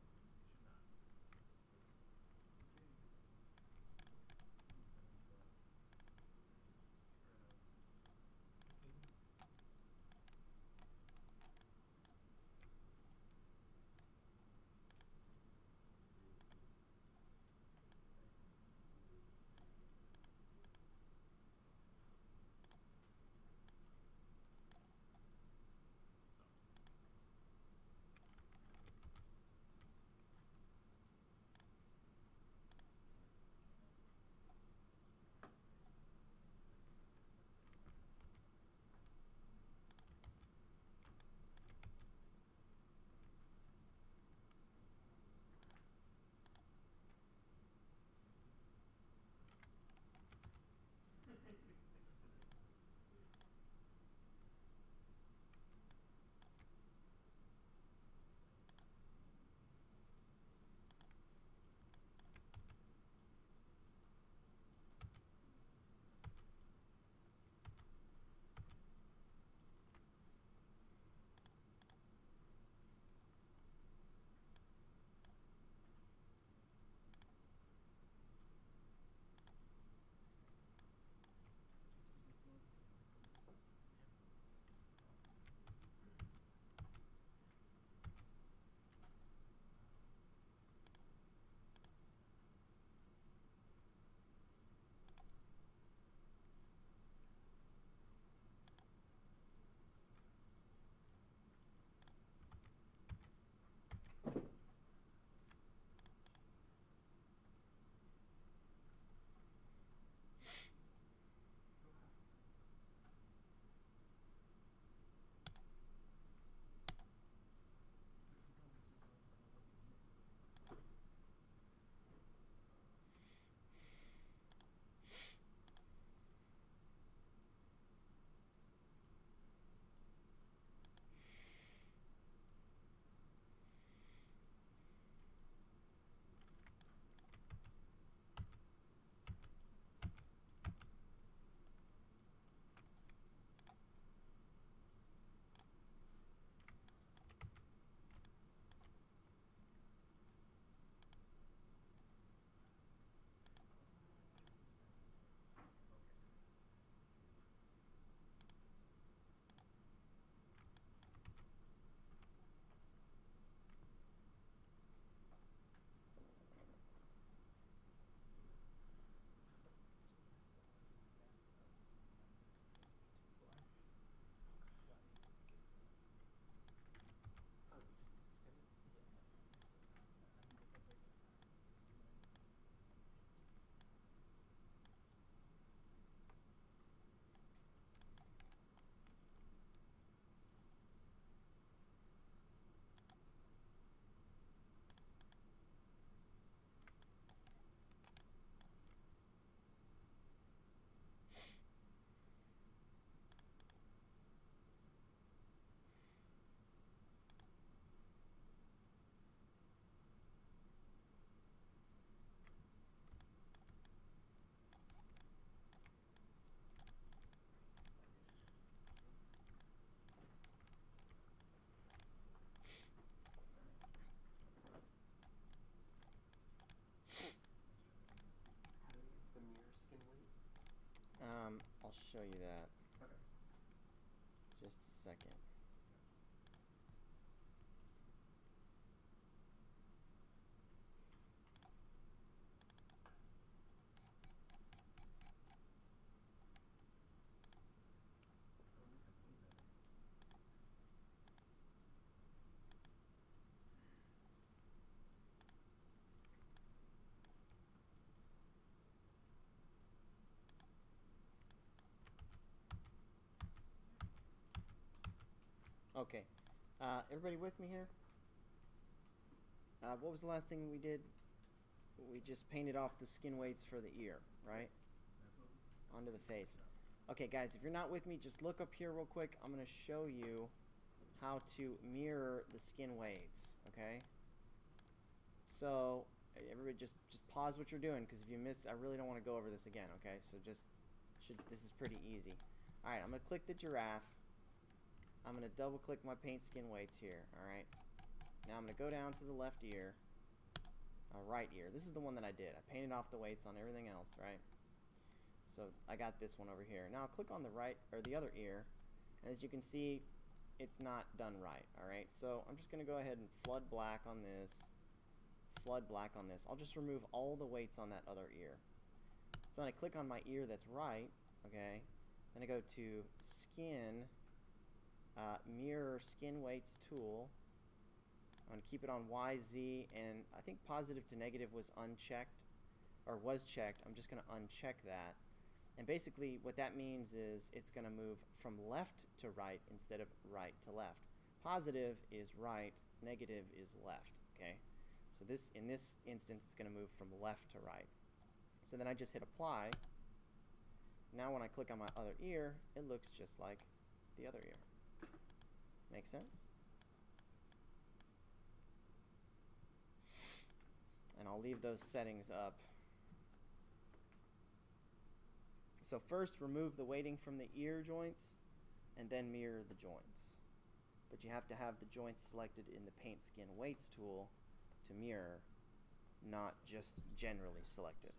Show you that. Okay. Just a second. Oh, we have way better. Okay. Uh, everybody with me here? Uh, what was the last thing we did? We just painted off the skin weights for the ear, right? Onto the face. Okay, guys, if you're not with me, just look up here real quick. I'm going to show you how to mirror the skin weights, okay? So, everybody just just pause what you're doing because if you miss, I really don't want to go over this again, okay? So just should this is pretty easy. All right, I'm going to click the giraffe. I'm going to double click my paint skin weights here, all right? Now I'm going to go down to the left ear, uh, right ear. This is the one that I did. I painted off the weights on everything else, right? So I got this one over here. Now I'll click on the right or the other ear, and as you can see, it's not done right. All right, so I'm just gonna go ahead and flood black on this, flood black on this. I'll just remove all the weights on that other ear. So then I click on my ear that's right. Okay, then I go to skin, uh, mirror skin weights tool. Gonna keep it on YZ, and I think positive to negative was unchecked or was checked. I'm just going to uncheck that. And basically, what that means is it's going to move from left to right instead of right to left. Positive is right, negative is left. Okay? So this in this instance, it's going to move from left to right. So then I just hit apply. Now when I click on my other ear, it looks just like the other ear. Make sense? And I'll leave those settings up. So first remove the weighting from the ear joints and then mirror the joints. But you have to have the joints selected in the paint skin weights tool to mirror, not just generally selected.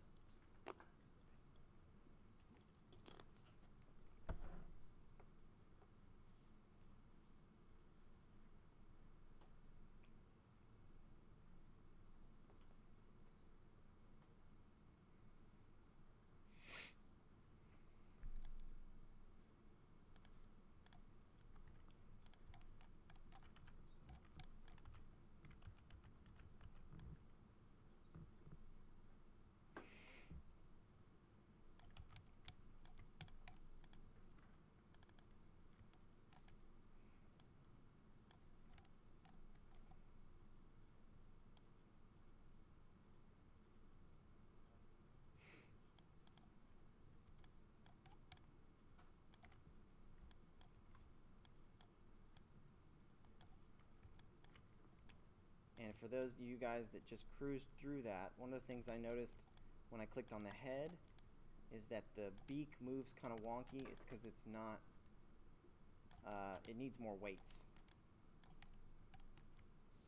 And for those of you guys that just cruised through that, one of the things I noticed when I clicked on the head is that the beak moves kind of wonky. It's because it's not, uh, it needs more weights.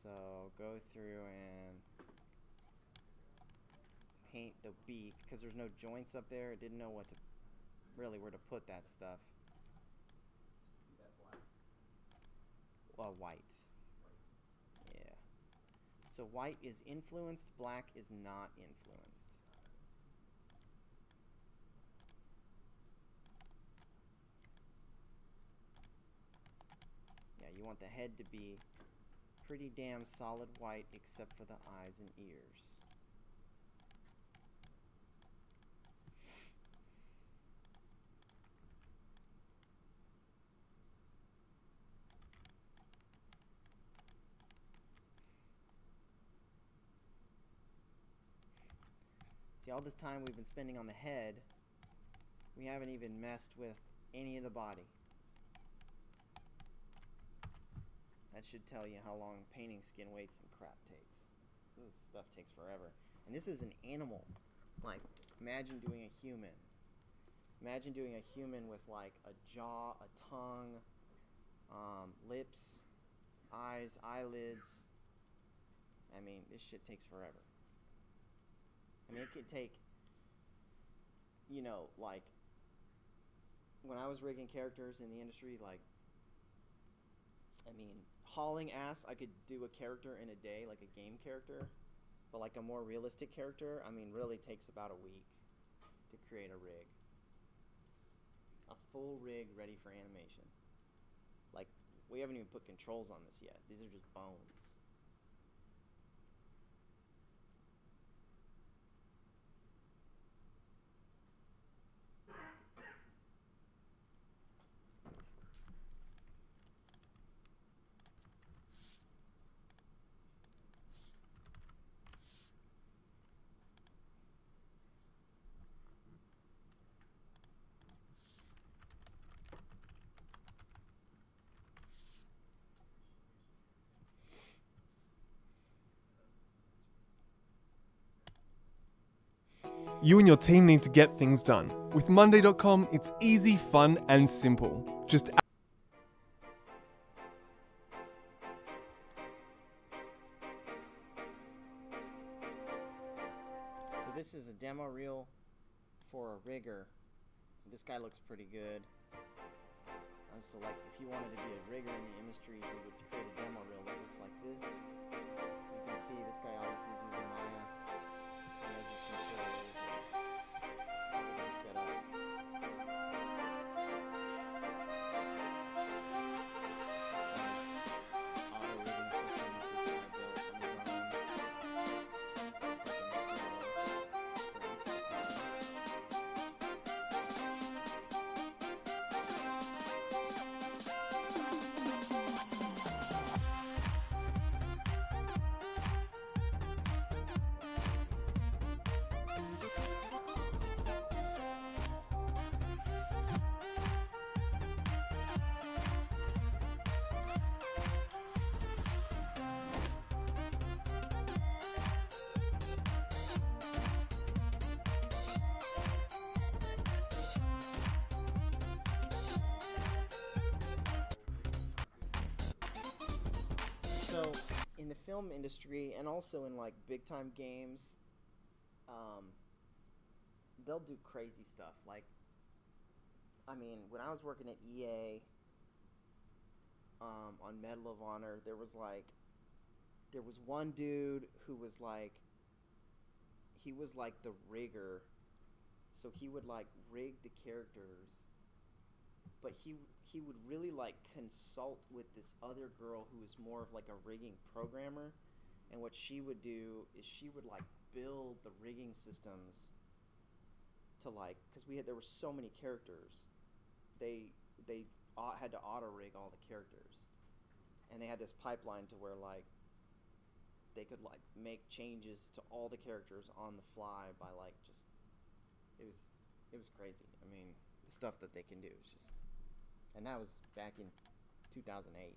So go through and paint the beak because there's no joints up there. It didn't know what to, really where to put that stuff. Well, white. So white is influenced, black is not influenced. Yeah, you want the head to be pretty damn solid white except for the eyes and ears. All this time we've been spending on the head, we haven't even messed with any of the body. That should tell you how long painting skin weights and crap takes. This stuff takes forever. And this is an animal. Like, imagine doing a human. Imagine doing a human with like a jaw, a tongue, um, lips, eyes, eyelids. I mean, this shit takes forever. I mean, it could take, you know, like when I was rigging characters in the industry, like, I mean, hauling ass, I could do a character in a day, like a game character, but like a more realistic character, I mean, really takes about a week to create a rig. A full rig ready for animation. Like, we haven't even put controls on this yet. These are just bones. You and your team need to get things done. With Monday.com, it's easy, fun, and simple. Just So this is a demo reel for a rigger. This guy looks pretty good. Um, so like if you wanted to be a rigger in the industry, you would create a demo reel that looks like this. So you can see this guy obviously is using Maya. Rigging In the film industry and also in like big time games, um, they'll do crazy stuff. Like, I mean, when I was working at EA um, on Medal of Honor, there was like, there was one dude who was like, he was like the rigger, so he would like rig the characters but he he would really like consult with this other girl who was more of like a rigging programmer. And what she would do is she would like build the rigging systems to like because we had there were so many characters. They they had to auto rig all the characters. And they had this pipeline to where like they could like make changes to all the characters on the fly by like just it was it was crazy. I mean the stuff that they can do is just and that was back in 2008.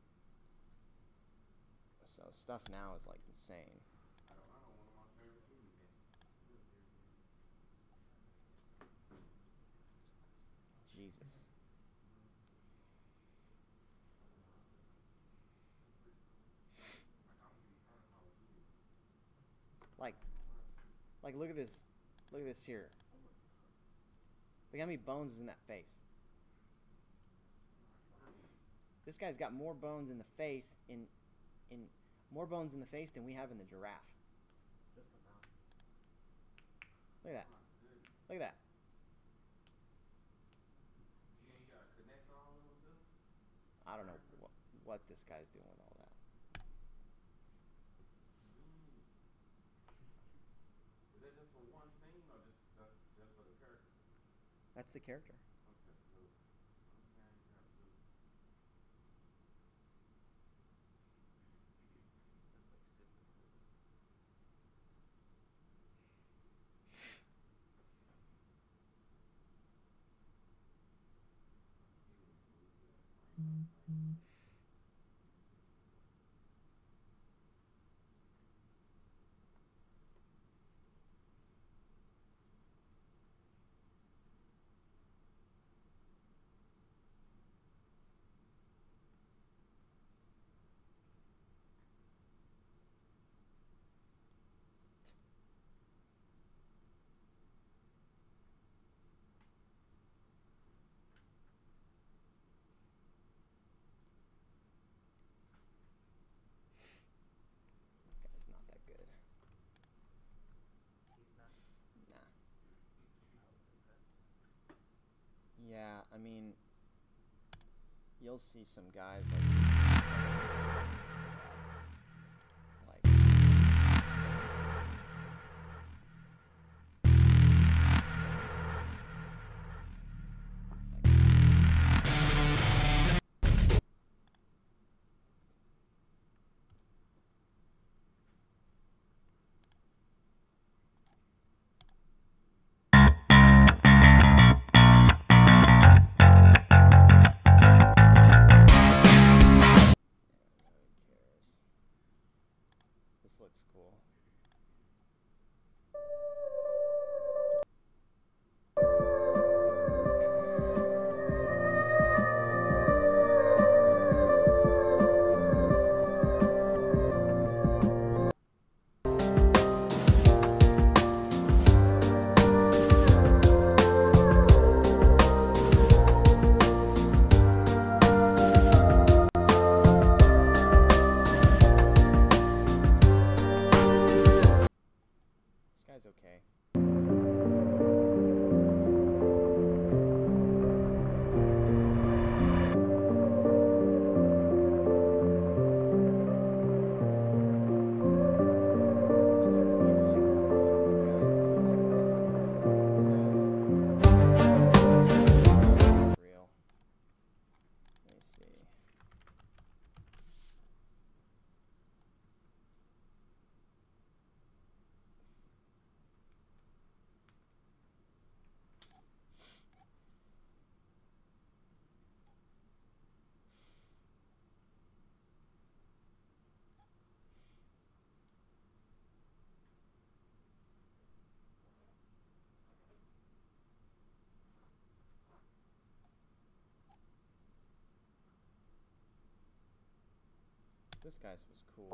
So stuff now is like insane. I don't, I know one of my favorite TV games. Jesus. Like, like look at this, look at this here. Look how many bones is in that face. This guy's got more bones in the face in, in more bones in the face than we have in the giraffe. Look at that. Oh, Look at that. You ain't gotta connect all of them too? I don't know what, what this guy's doing with all that. Mm. Is that just for one scene or just that's just for the character? 嗯。I mean, you'll see some guys like. This guy's was cool.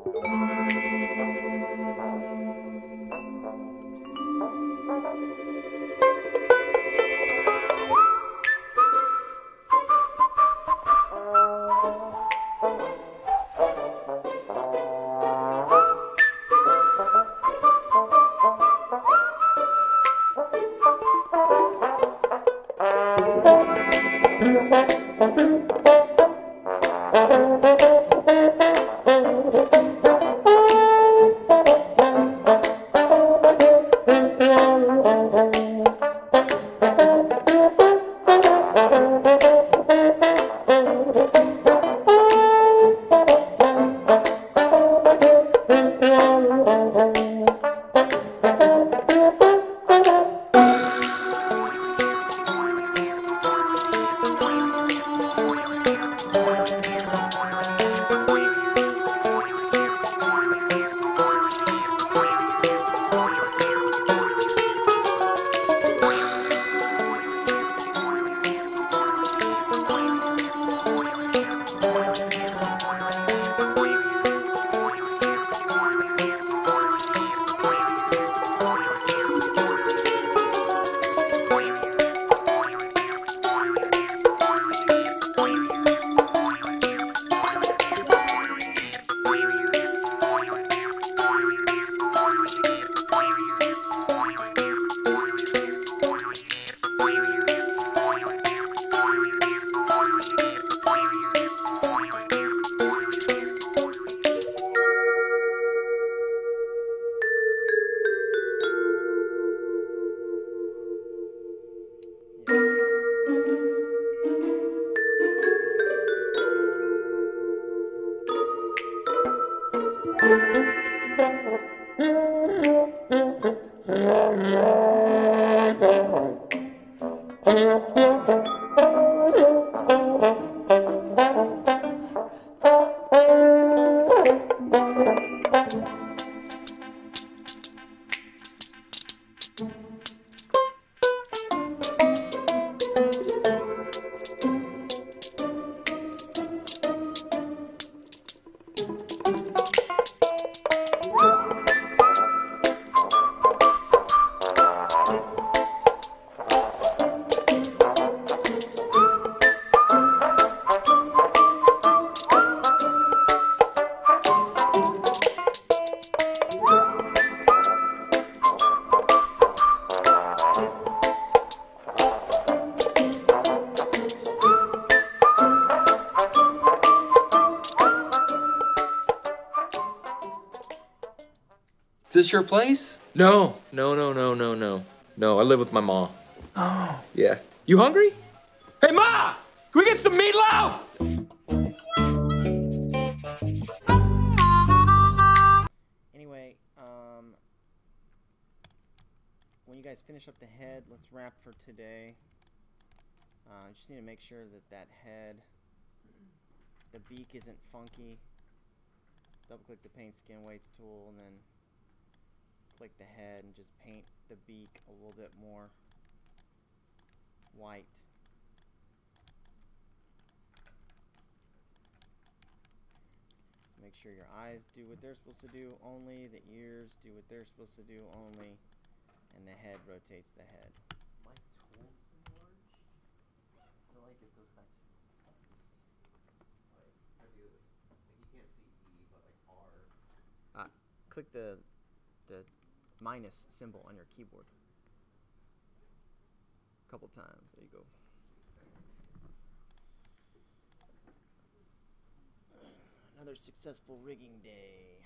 Finish up the head, let's wrap for today. Uh, just need to make sure that that head, the beak isn't funky. Double click the paint skin weights tool and then click the head and just paint the beak a little bit more white. Make sure your eyes do what they're supposed to do only, the ears do what they're supposed to do only, and the head rotates the head. My tools enlarged? I feel like it goes back to size. Like, how do you, like, you can't see E, but like R. Uh, click the the minus symbol on your keyboard. A couple times. There you go. Another successful rigging day.